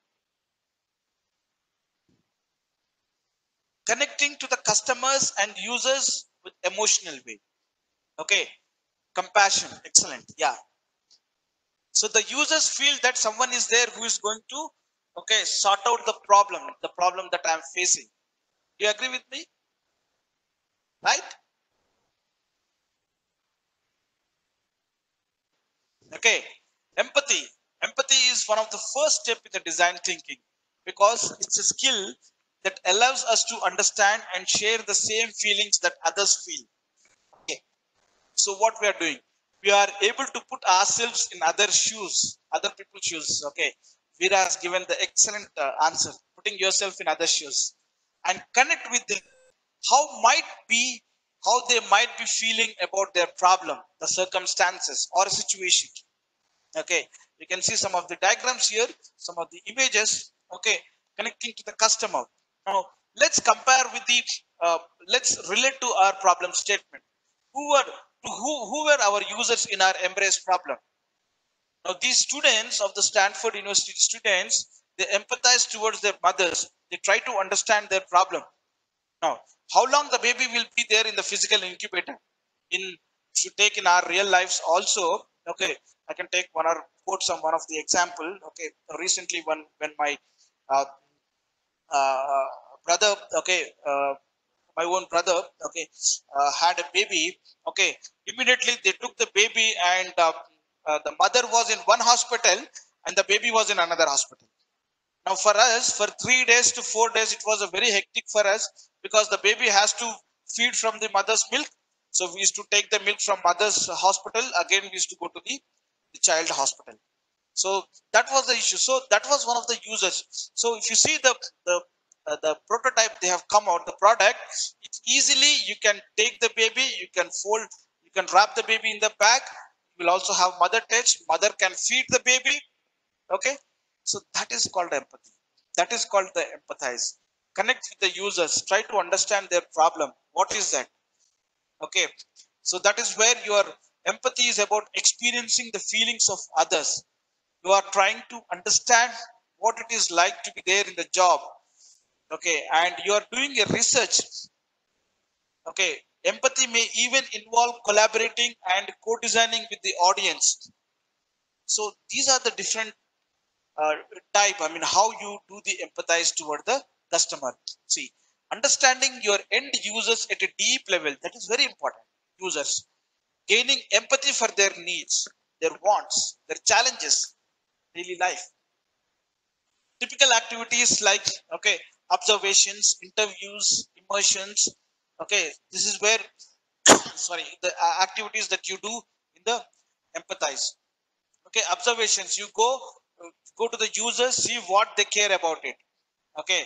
Speaker 2: Connecting to the customers and users with emotional way. Okay, compassion. Excellent. Yeah. So the users feel that someone is there who is going to okay sort out the problem the problem that i'm facing do you agree with me right okay empathy empathy is one of the first step in the design thinking because it's a skill that allows us to understand and share the same feelings that others feel okay so what we are doing we are able to put ourselves in other shoes other people's shoes okay Veera has given the excellent uh, answer, putting yourself in other shoes and connect with them. How might be, how they might be feeling about their problem, the circumstances or situation. Okay, you can see some of the diagrams here, some of the images. Okay, connecting to the customer. Now, let's compare with the, uh, let's relate to our problem statement. Who were, who, who were our users in our embrace problem? Now, these students of the Stanford University students, they empathize towards their mothers. They try to understand their problem. Now, how long the baby will be there in the physical incubator? In should take in our real lives also. Okay, I can take one or quote some one of the example. Okay, recently when when my uh, uh, brother, okay, uh, my own brother, okay, uh, had a baby. Okay, immediately they took the baby and uh, uh, the mother was in one hospital and the baby was in another hospital. Now for us, for three days to four days, it was a very hectic for us because the baby has to feed from the mother's milk. So we used to take the milk from mother's hospital. Again, we used to go to the, the child hospital. So that was the issue. So that was one of the users. So if you see the, the, uh, the prototype they have come out, the product, it's easily you can take the baby, you can fold, you can wrap the baby in the bag. You will also have mother touch mother can feed the baby. Okay? So that is called empathy. That is called the empathize. Connect with the users. Try to understand their problem. What is that? Okay? So that is where your empathy is about experiencing the feelings of others you are trying to understand what it is like to be there in the job okay and you are doing a research okay Empathy may even involve collaborating and co-designing with the audience. So these are the different uh, type. I mean, how you do the empathize toward the customer. See, understanding your end users at a deep level, that is very important. Users. Gaining empathy for their needs, their wants, their challenges, daily life. Typical activities like, okay, observations, interviews, immersions, okay this is where sorry the uh, activities that you do in the empathize. Okay observations you go go to the users see what they care about it. Okay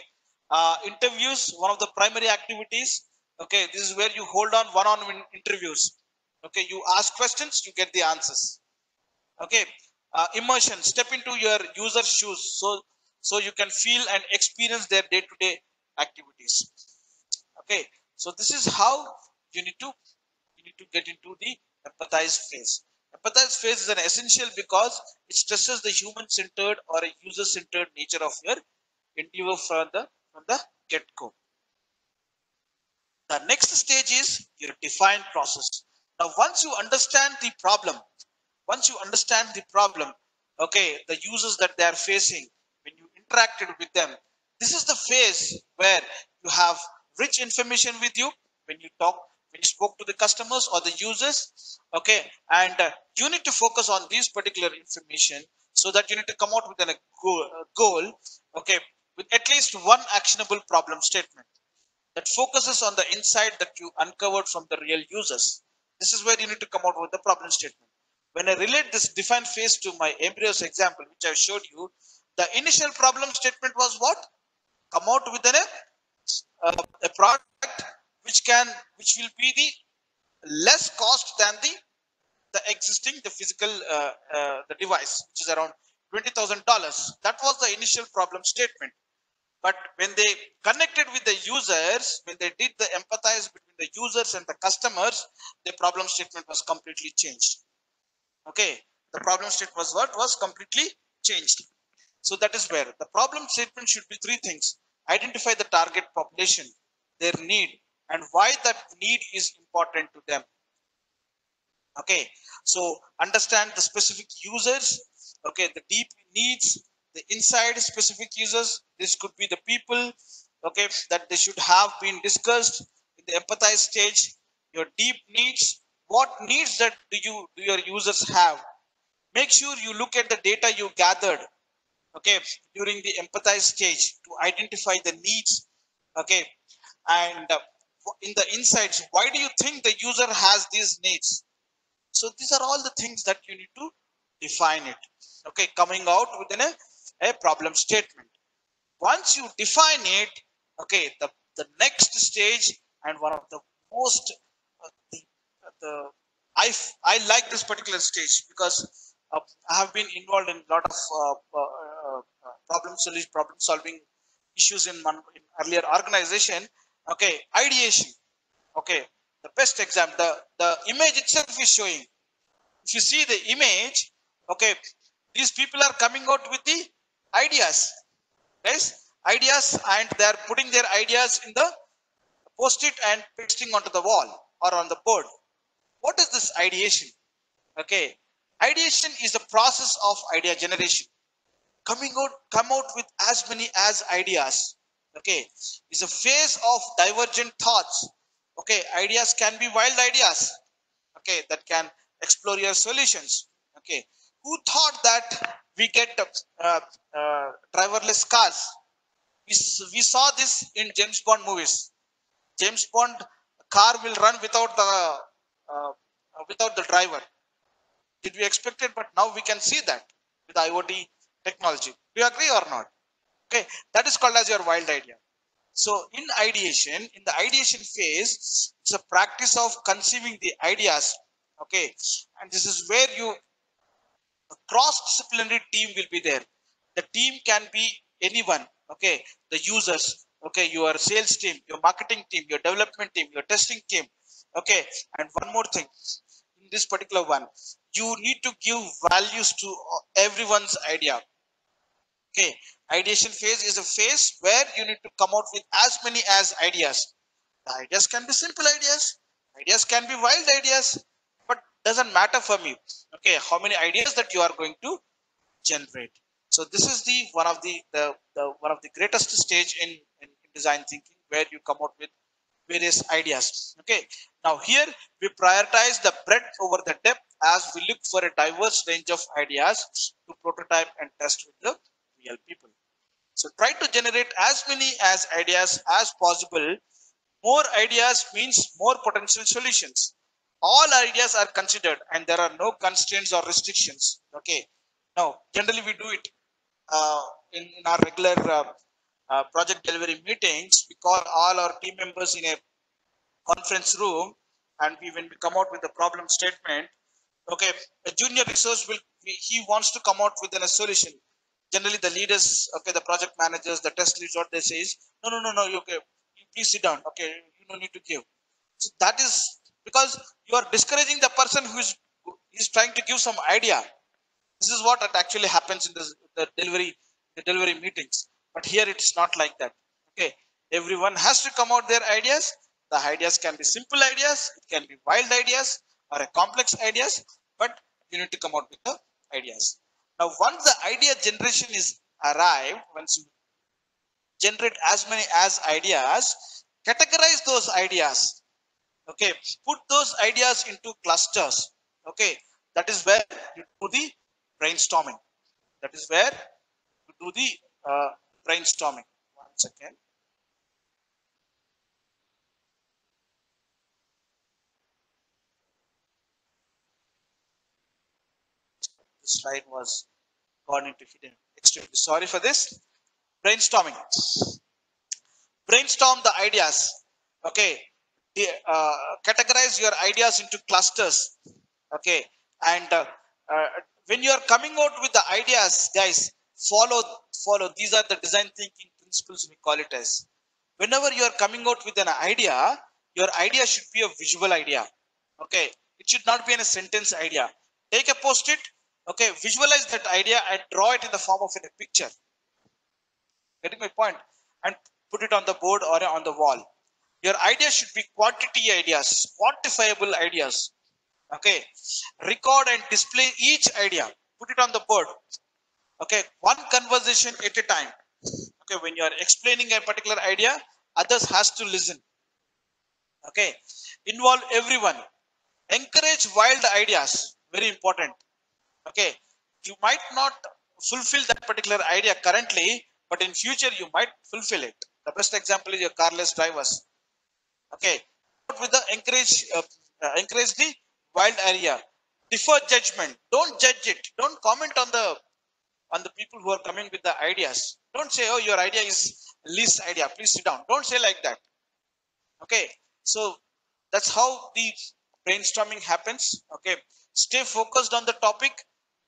Speaker 2: uh, interviews one of the primary activities okay this is where you hold on one on one interviews. Okay you ask questions you get the answers. Okay uh, immersion step into your user shoes so so you can feel and experience their day-to-day -day activities okay so this is how you need to you need to get into the empathize phase. Empathize phase is an essential because it stresses the human-centered or a user-centered nature of your endeavor from the from the get-go. The next stage is your define process. Now, once you understand the problem, once you understand the problem, okay, the users that they are facing, when you interacted with them, this is the phase where you have rich information with you when you talk when you spoke to the customers or the users okay and uh, you need to focus on these particular information so that you need to come out with a goal, goal okay with at least one actionable problem statement that focuses on the insight that you uncovered from the real users. This is where you need to come out with the problem statement. When I relate this defined phase to my Embrace example, which I showed you, the initial problem statement was what? Come out with an, a, uh, a product which can, which will be the less cost than the the existing the physical uh, uh, the device which is around $20000 that was the initial problem statement. But when they connected with the users when they did the empathize between the users and the customers the problem statement was completely changed okay the problem statement was what? Was completely changed. So that is where the problem statement should be three things. Identify the target population their need and why that need is important to them. Okay so understand the specific users okay the deep needs the inside specific users this could be the people okay that they should have been discussed in the empathize stage your deep needs what needs that do you do your users have make sure you look at the data you gathered okay during the empathize stage to identify the needs okay and uh, in the insights why do you think the user has these needs so these are all the things that you need to define it. Okay, coming out within a, a problem statement. Once you define it, okay, the, the next stage and one of the most, the I, I like this particular stage because uh, I have been involved in a lot of uh, uh, uh, problem solution, problem solving issues in, one, in earlier organization. Okay, ideation. Okay, the best example the the image itself is showing if you see the image okay these people are coming out with the ideas yes, ideas and they are putting their ideas in the post it and pasting onto the wall or on the board what is this ideation? Okay. Ideation is the process of idea generation. Coming out come out with as many as ideas. Okay. Is a phase of divergent thoughts. Okay. Ideas can be wild ideas. Okay. That can explore your solutions. Okay. Who thought that we get uh, uh, driverless cars? We, we saw this in james bond movies. James bond car will run without the Uh, uh, without the driver did we expect it but now we can see that with iot technology do you agree or not okay that is called as your wild idea so in ideation, in the ideation phase, it's a practice of conceiving the ideas. Okay. And this is where you, a cross-disciplinary team will be there. The team can be anyone. Okay. The users. Okay. Your sales team, your marketing team, your development team, your testing team. Okay. And one more thing in this particular one, you need to give values to everyone's idea. Okay ideation phase is a phase where you need to come out with as many as ideas the ideas can be simple ideas ideas can be wild ideas but doesn't matter for me okay how many ideas that you are going to generate so this is the one of the the, the one of the greatest stage in, in design thinking where you come out with various ideas okay now here we prioritize the breadth over the depth as we look for a diverse range of ideas to prototype and test with the real people. So try to generate as many as ideas as possible. More ideas means more potential solutions. All ideas are considered and there are no constraints or restrictions. Okay. Now, generally we do it uh, in, in, our regular uh, uh, project delivery meetings. We call all our team members in a conference room and we, when we come out with the problem statement, okay, a junior resource will, he wants to come out with a solution. Generally the leaders okay the project managers the test leads what they say is no no no no okay please sit down okay you don't need to give. So that is because you are discouraging the person who is is trying to give some idea. This is what actually happens in this, the delivery the delivery meetings but here it's not like that. Okay. Everyone has to come out their ideas. The ideas can be simple ideas. It can be wild ideas or a complex ideas. But you need to come out with the ideas. Now, once the idea generation is arrived, once you generate as many as ideas, categorize those ideas. Okay, put those ideas into clusters. Okay, that is where you do the brainstorming. That is where you do the uh, brainstorming. One second. This slide was gone into hidden. Extremely sorry for this. Brainstorming. Brainstorm the ideas. Okay. Uh, categorize your ideas into clusters. Okay. And uh, uh, when you are coming out with the ideas, guys, follow, follow. These are the design thinking principles we call it as. Whenever you are coming out with an idea, your idea should be a visual idea. Okay. It should not be a sentence idea. Take a post-it, okay, visualize that idea and draw it in the form of a picture. Getting my point? And put it on the board or on the wall. Your idea should be quantity ideas, quantifiable ideas. Okay. Record and display each idea. Put it on the board. Okay. One conversation at a time. Okay. When you are explaining a particular idea, others has to listen. Okay. Involve everyone. Encourage wild ideas. Very important. Okay. You might not fulfill that particular idea currently, but in future you might fulfill it. The best example is your carless drivers. Okay. but With the encourage, uh, uh, encourage the wild area. Defer judgment. Don't judge it. Don't comment on the on the people who are coming with the ideas. Don't say, oh, your idea is least idea. Please sit down. Don't say like that. Okay. So that's how the brainstorming happens. Okay. Stay focused on the topic.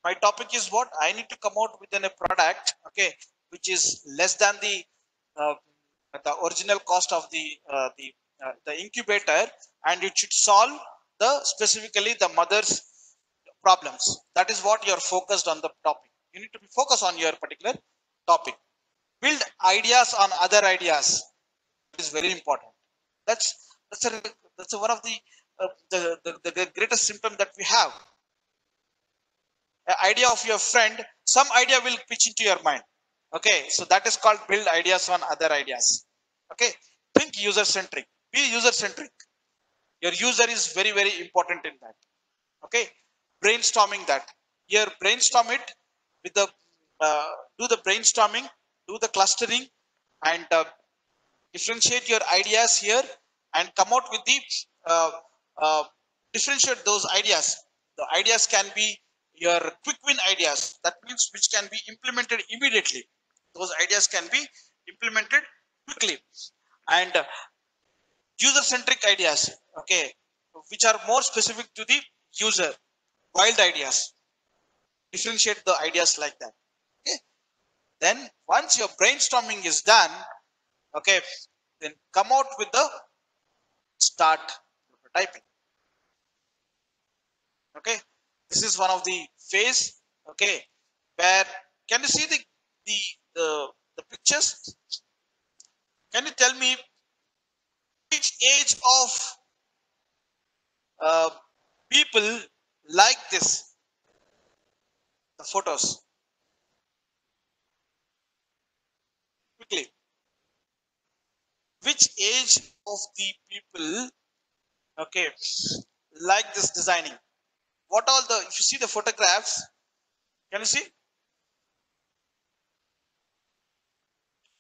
Speaker 2: My topic is what I need to come out within a product. Okay. Which is less than the uh, the original cost of the uh, the uh, the incubator and it should solve the specifically the mother's problems. That is what you're focused on the topic. You need to focus on your particular topic. Build ideas on other ideas. Is very important. That's that's a, that's a, one of the, uh, the, the the greatest symptom that we have. An idea of your friend, some idea will pitch into your mind. Okay, so that is called build ideas on other ideas. Okay, think user centric. Be user centric your user is very very important in that okay brainstorming that here brainstorm it with the uh, do the brainstorming do the clustering and uh, differentiate your ideas here and come out with the uh, uh differentiate those ideas. The ideas can be your quick win ideas. That means which can be implemented immediately. Those ideas can be implemented quickly. And user centric ideas okay which are more specific to the user. Wild ideas differentiate the ideas like that. Okay? Then once your brainstorming is done okay then come out with the start prototyping. Okay? This is one of the phase okay where can you see the the the, the pictures? Can you tell me which age of uh, people like this the photos. Quickly. Which age of the people okay like this designing? What all the if you see the photographs can you see?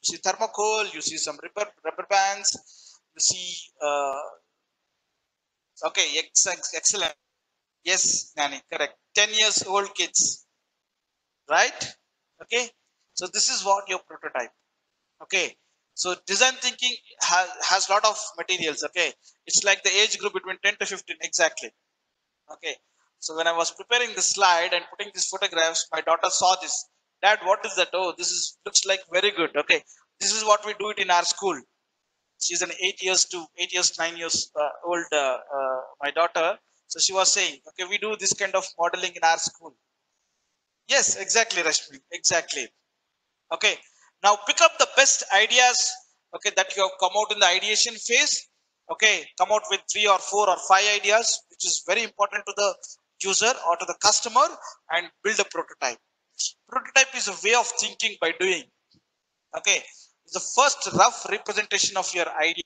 Speaker 2: You see thermocol you see some rubber rubber bands you see uh, okay ex excellent. Yes nani correct. 10 years old kids right? Okay? So this is what your prototype. Okay? So design thinking has has lot of materials okay? It's like the age group between 10 to 15 exactly. Okay? So when i was preparing the slide and putting these photographs my daughter saw this. Dad what is that? Oh this is looks like very good okay? This is what we do it in our school. She's an eight years to eight years nine years uh, old uh, uh, my daughter. So she was saying okay we do this kind of modeling in our school yes exactly rashmi exactly. Okay now pick up the best ideas okay that you have come out in the ideation phase. Okay come out with three or four or five ideas which is very important to the user or to the customer and build a prototype. Prototype is a way of thinking by doing. Okay the first rough representation of your idea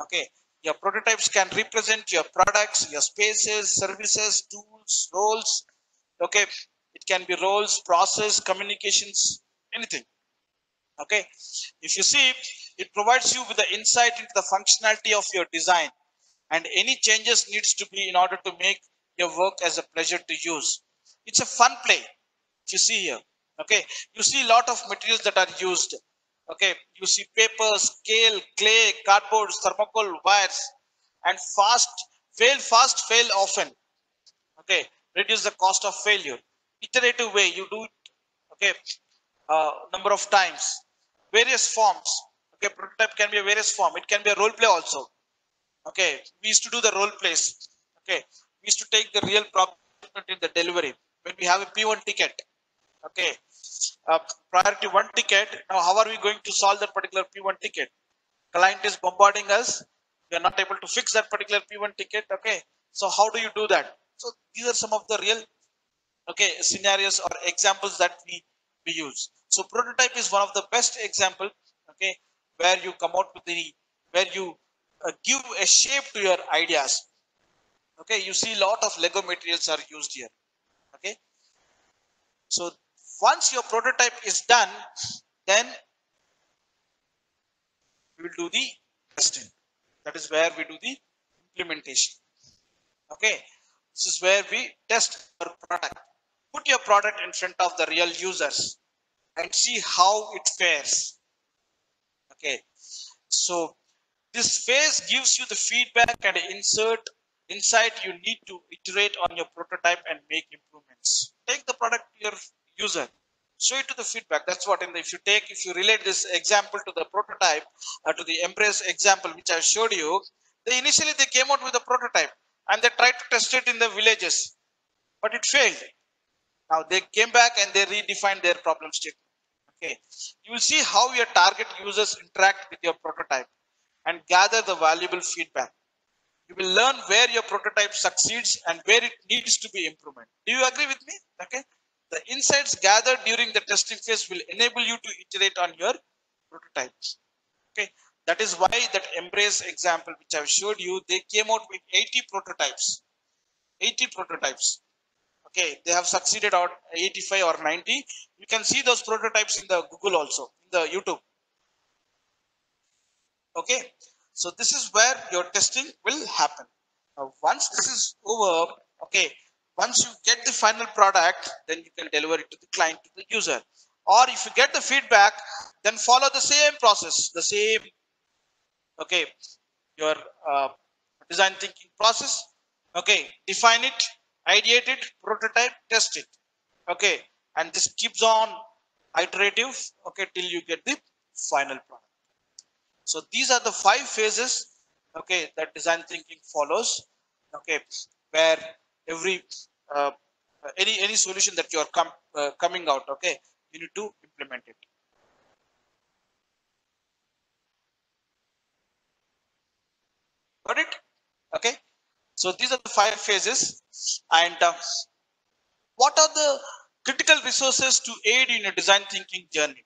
Speaker 2: okay your prototypes can represent your products your spaces services tools roles okay it can be roles process communications anything Okay. If you see, it provides you with the insight into the functionality of your design and any changes needs to be in order to make your work as a pleasure to use. It's a fun play. If you see here. Okay. You see a lot of materials that are used. Okay. You see paper, scale, clay, cardboard, thermocol, wires and fast, fail fast, fail often. Okay. Reduce the cost of failure. Iterative way you do it. Okay. Uh, number of times various forms okay prototype can be a various form it can be a role play also okay we used to do the role plays okay we used to take the real problem in the delivery when we have a p1 ticket okay uh, priority one ticket. Now how are we going to solve that particular p1 ticket? Client is bombarding us. We are not able to fix that particular p1 ticket okay? So how do you do that? So these are some of the real okay scenarios or examples that we we use. So prototype is one of the best example, okay, where you come out with the, where you uh, give a shape to your ideas. Okay, you see a lot of Lego materials are used here. Okay, so once your prototype is done, then we will do the testing. That is where we do the implementation. Okay, this is where we test our product. Put your product in front of the real users and see how it fares. Okay, so this phase gives you the feedback and insert insight you need to iterate on your prototype and make improvements. Take the product to your user, show it to the feedback. That's what in the, if you take, if you relate this example to the prototype, uh, to the Embrace example, which I showed you, they initially they came out with a prototype and they tried to test it in the villages, but it failed. Now they came back and they redefined their problem statement. Okay, you will see how your target users interact with your prototype and gather the valuable feedback. You will learn where your prototype succeeds and where it needs to be improved. Do you agree with me? Okay. The insights gathered during the testing phase will enable you to iterate on your prototypes. Okay. That is why that Embrace example, which I've showed you, they came out with 80 prototypes. 80 prototypes okay they have succeeded out 85 or 90 you can see those prototypes in the google also in the youtube okay so this is where your testing will happen now once this is over okay once you get the final product then you can deliver it to the client to the user or if you get the feedback then follow the same process the same okay your uh, design thinking process okay define it ideate it, prototype, test it. Okay, and this keeps on iterative, okay, till you get the final product. So these are the five phases, okay, that design thinking follows, okay, where every uh, any any solution that you are com uh, coming out, okay, you need to implement it. Got it? Okay. So these are the five phases. And uh, what are the critical resources to aid in your design thinking journey?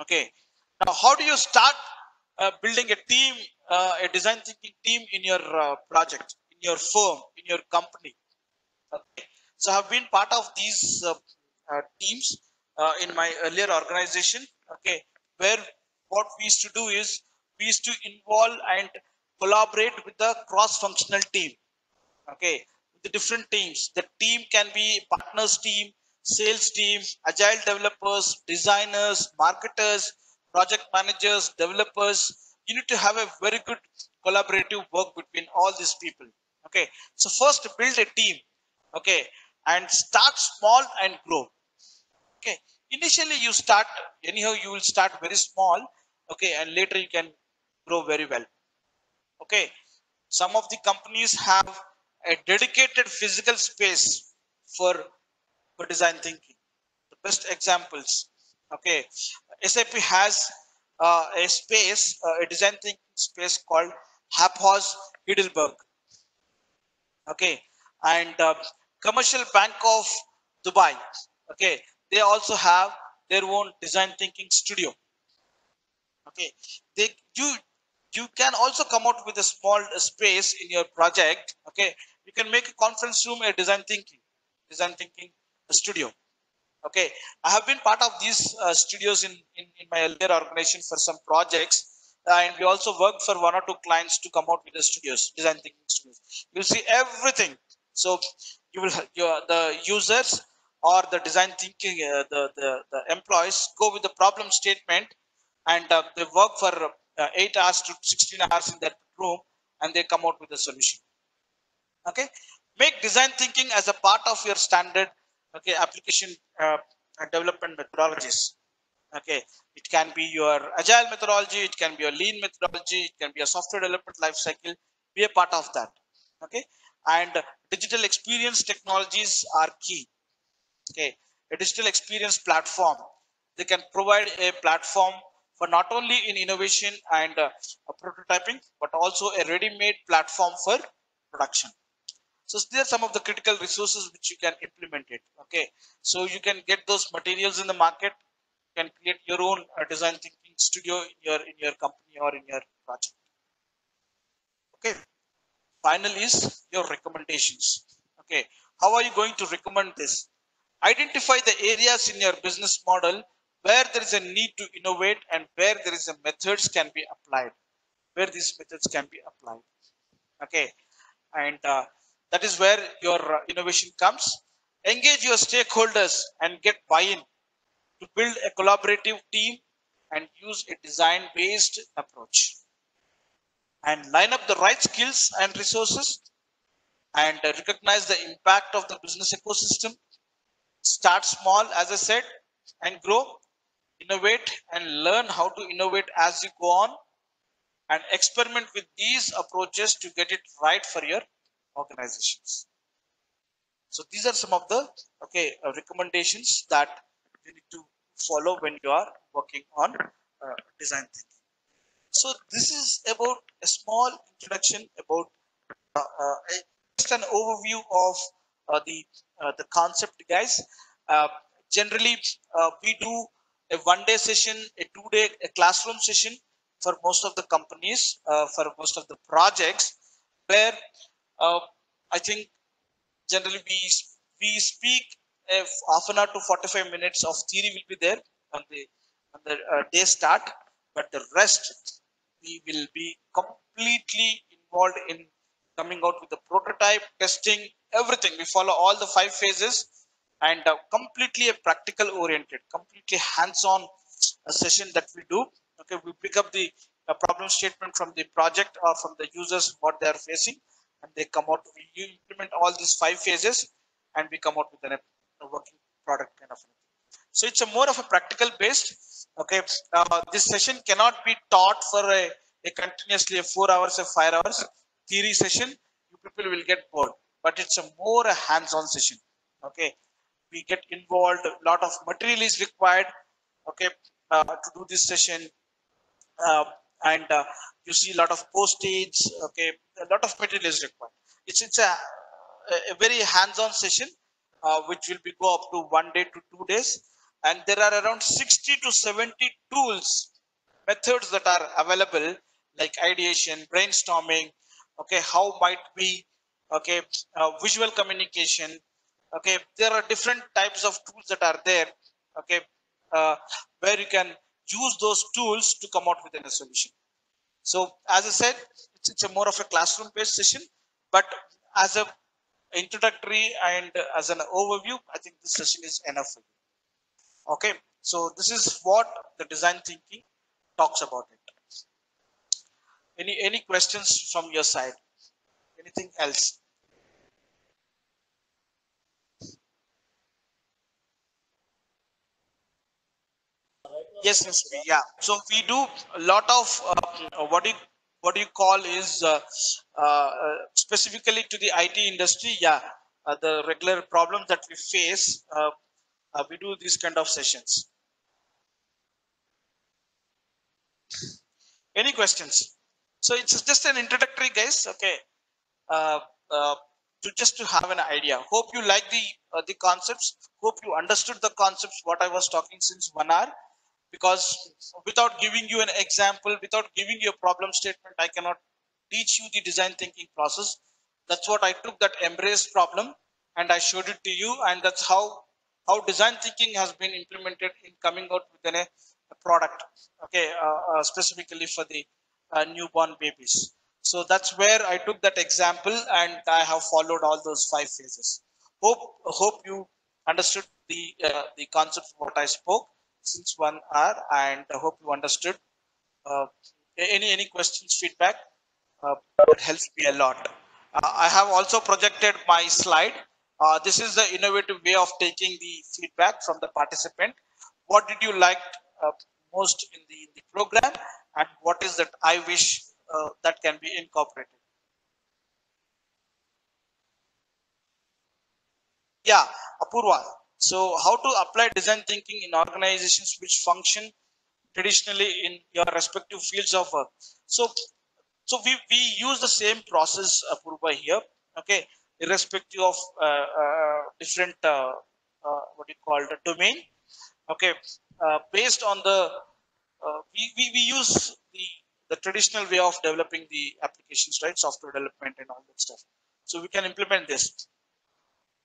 Speaker 2: Okay. Now, how do you start uh, building a team, uh, a design thinking team in your uh, project, in your firm, in your company? Okay. So I've been part of these uh, uh, teams in my earlier organization. Okay. Where what we used to do is we used to involve and collaborate with the cross-functional team. Okay. The different teams. The team can be partners team sales team agile developers designers marketers project managers developers. You need to have a very good collaborative work between all these people. Okay. So first build a team okay? And start small and grow. Okay? Initially you start anyhow you will start very small okay? And later you can grow very well. Okay? Some of the companies have a dedicated physical space for, for design thinking. The best examples. Okay, SAP has uh, a space, uh, a design thinking space called AppHaus Heidelberg. Okay, and uh, Commercial Bank of Dubai. Okay, they also have their own design thinking studio. Okay, they you you can also come out with a small space in your project okay you can make a conference room a design thinking design thinking studio Okay, I have been part of these uh, studios in, in, in my earlier organization for some projects, and we also worked for one or two clients to come out with the studios, design thinking studios. You'll see everything. So you will your the users or the design thinking uh, the, the the employees go with the problem statement and uh, they work for uh, 8 hours to 16 hours in that room and they come out with a solution. Okay? Make design thinking as a part of your standard okay application uh, development methodologies. Okay? It can be your agile methodology it can be a lean methodology it can be a software development life cycle. Be a part of that. Okay and digital experience technologies are key. Okay. A digital experience platform. They can provide a platform for not only in innovation and uh, prototyping but also a ready-made platform for production. So there are some of the critical resources which you can implement it. Okay. So you can get those materials in the market. You can create your own uh, design thinking studio in your in your company or in your project. Okay final is your recommendations. Okay. How are you going to recommend this? Identify the areas in your business model where there is a need to innovate and where there is a methods can be applied. Where these methods can be applied. Okay. And uh, that is where your uh, innovation comes. Engage your stakeholders and get buy-in to build a collaborative team and use a design based approach and line up the right skills and resources and recognize the impact of the business ecosystem start small as i said and grow innovate and learn how to innovate as you go on and experiment with these approaches to get it right for your organizations. So these are some of the okay uh, recommendations that you need to follow when you are working on uh, design thinking so this is about a small introduction about uh, uh just an overview of uh, the uh, the concept guys. Generally we do a one day session a two day a classroom session for most of the companies for most of the projects where uh, I think generally we we speak if half an hour to 45 minutes of theory will be there on the on the uh, day start, but the rest we will be completely involved in coming out with the prototype, testing, everything. We follow all the five phases and uh, completely a practical oriented, completely hands-on uh, session that we do. Okay, we pick up the uh, problem statement from the project or from the users what they are facing and they come out we implement all these five phases and we come out with a working product kind of thing. so it's a more of a practical based okay uh, this session cannot be taught for a, a continuously a four hours or five hours theory session. You people will get bored but it's a more a hands-on session. Okay we get involved a lot of material is required okay uh, to do this session. Uh, and uh, you see a lot of postage okay a lot of material is required. It's it's a, a very hands-on session uh, which will be go up to one day to two days and there are around 60 to 70 tools methods that are available like ideation brainstorming okay how might be okay uh, visual communication okay there are different types of tools that are there okay uh, where you can use those tools to come out with a solution. So as I said, it's, it's a more of a classroom based session, but as a introductory and as an overview, I think this session is enough for you. Okay, so this is what the design thinking talks about it. Any any questions from your side? Anything else? Yes, yes, yeah. So we do a lot of uh, what do you, what do you call is uh, uh, specifically to the IT industry. Yeah, uh, the regular problems that we face, uh, uh, we do these kind of sessions. Any questions? So it's just an introductory, guys. Okay, to just to have an idea. Hope you like the the concepts. Hope you understood the concepts what I was talking since one hour because without giving you an example, without giving you a problem statement, I cannot teach you the design thinking process. That's what I took that embrace problem and I showed it to you. And that's how how design thinking has been implemented in coming out with a, a product, okay, uh, uh, specifically for the uh, newborn babies. So that's where I took that example and I have followed all those five phases. Hope hope you understood the uh, the concept of what I spoke since one hour, and I hope you understood. Uh, any any questions, feedback? Uh, it helps me a lot. Uh, I have also projected my slide. Uh, this is the innovative way of taking the feedback from the participant. What did you like uh, most in the, in the program, and what is that I wish uh, that can be incorporated. Yeah, Apurva. So how to apply design thinking in organizations which function traditionally in your respective fields of work. So, so we, we use the same process, Apurva here, okay, irrespective of uh, uh, different, uh, what you call the domain, okay, based on the, we, we, we use the the traditional way of developing the applications, right? Software development and all that stuff. So we can implement this.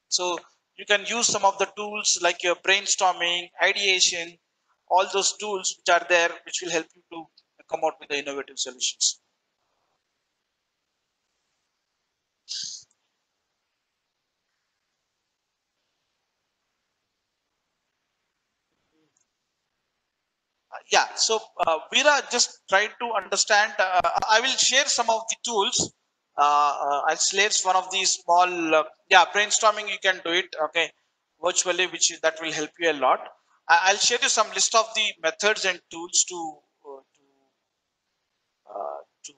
Speaker 2: So you can use some of the tools like your brainstorming, ideation, all those tools which are there, which will help you to come out with the innovative solutions. Yeah so uh, Veera just tried to understand uh, I will share some of the tools. Uh, uh I'll share one of these small uh, yeah brainstorming you can do it okay virtually which that will help you a lot. I'll share you some list of the methods and tools to uh, to to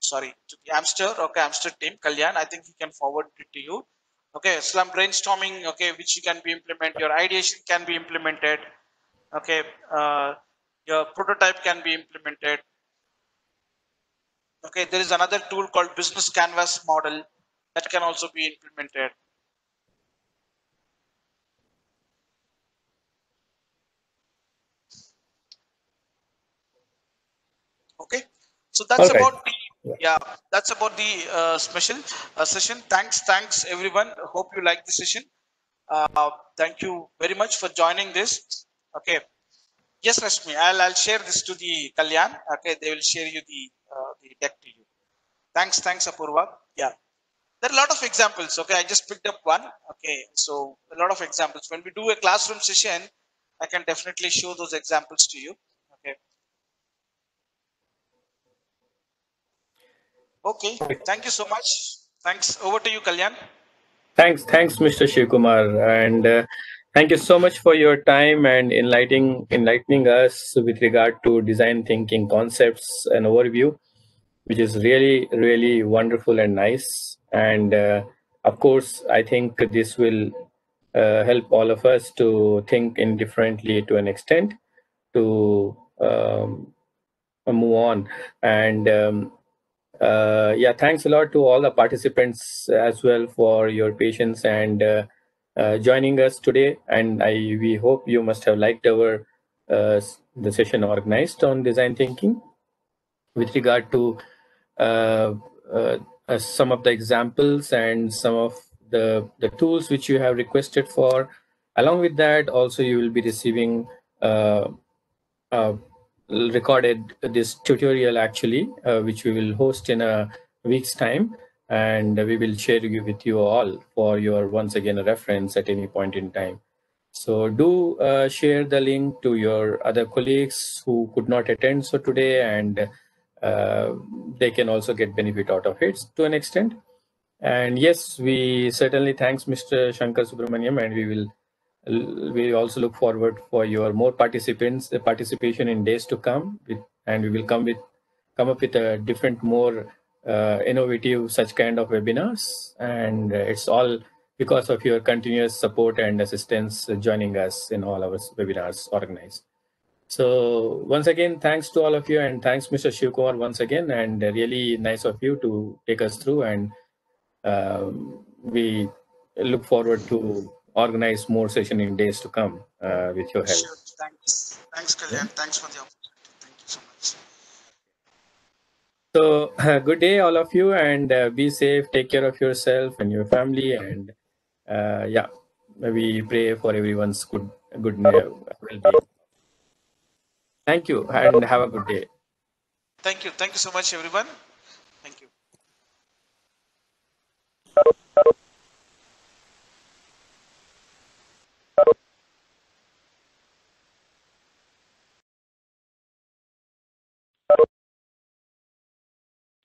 Speaker 2: sorry to the Amstar okay Amstar team Kalyan I think he can forward it to you. Okay slum brainstorming okay which you can be implemented your ideation can be implemented okay uh, your prototype can be implemented. Okay there is another tool called business canvas model that can also be implemented. Okay so that's okay. about the yeah. that's about the uh, special uh, session. Thanks thanks everyone. Hope you like the session. Uh, thank you very much for joining this Okay. Yes, Rashmi, I'll, I'll share this to the Kalyan. Okay, they will share you the, uh, the deck to you. Thanks, thanks, Apurva. Yeah. There are a lot of examples. Okay, I just picked up one. Okay, so a lot of examples. When we do a classroom session, I can definitely show those examples to you. Okay. Okay, thank you so much. Thanks. Over to you, Kalyan.
Speaker 1: Thanks, thanks, Mr. Shivkumar. And uh, Thank you so much for your time and enlightening enlightening us with regard to design thinking concepts and overview, which is really really wonderful and nice. And uh, of course, I think this will uh, help all of us to think indifferently to an extent to um, move on. And um, uh, yeah, thanks a lot to all the participants as well for your patience and uh, joining us today. And I we hope you must have liked our uh, the session organized on design thinking with regard to uh, uh, uh, some of the examples and some of the, the tools which you have requested for. Along with that, also you will be receiving recorded this tutorial actually, which we will host in a week's time and we will share with you all for your once again reference at any point in time. So do uh, share the link to your other colleagues who could not attend so today and uh, they can also get benefit out of it to an extent. And yes, we certainly thanks Mr. Shankar Subramaniam and we will we also look forward for your more participants the participation in days to come with, and we will come with come up with a different more uh, innovative such kind of webinars and it's all because of your continuous support and assistance joining us in all our webinars organized. So once again, thanks to all of you and thanks Mr. Shivkumar once again and really nice of you to take us through and um, we look forward to organize more session in days to come uh, with your help. Sure.
Speaker 2: Thanks. Thanks, Kalyan. Thanks for the opportunity.
Speaker 1: So, uh, good day, all of you, and uh, be safe. Take care of yourself and your family. And uh, yeah, we pray for everyone's good good well-being. Thank you and have a good day.
Speaker 2: Thank you. Thank you so much, everyone.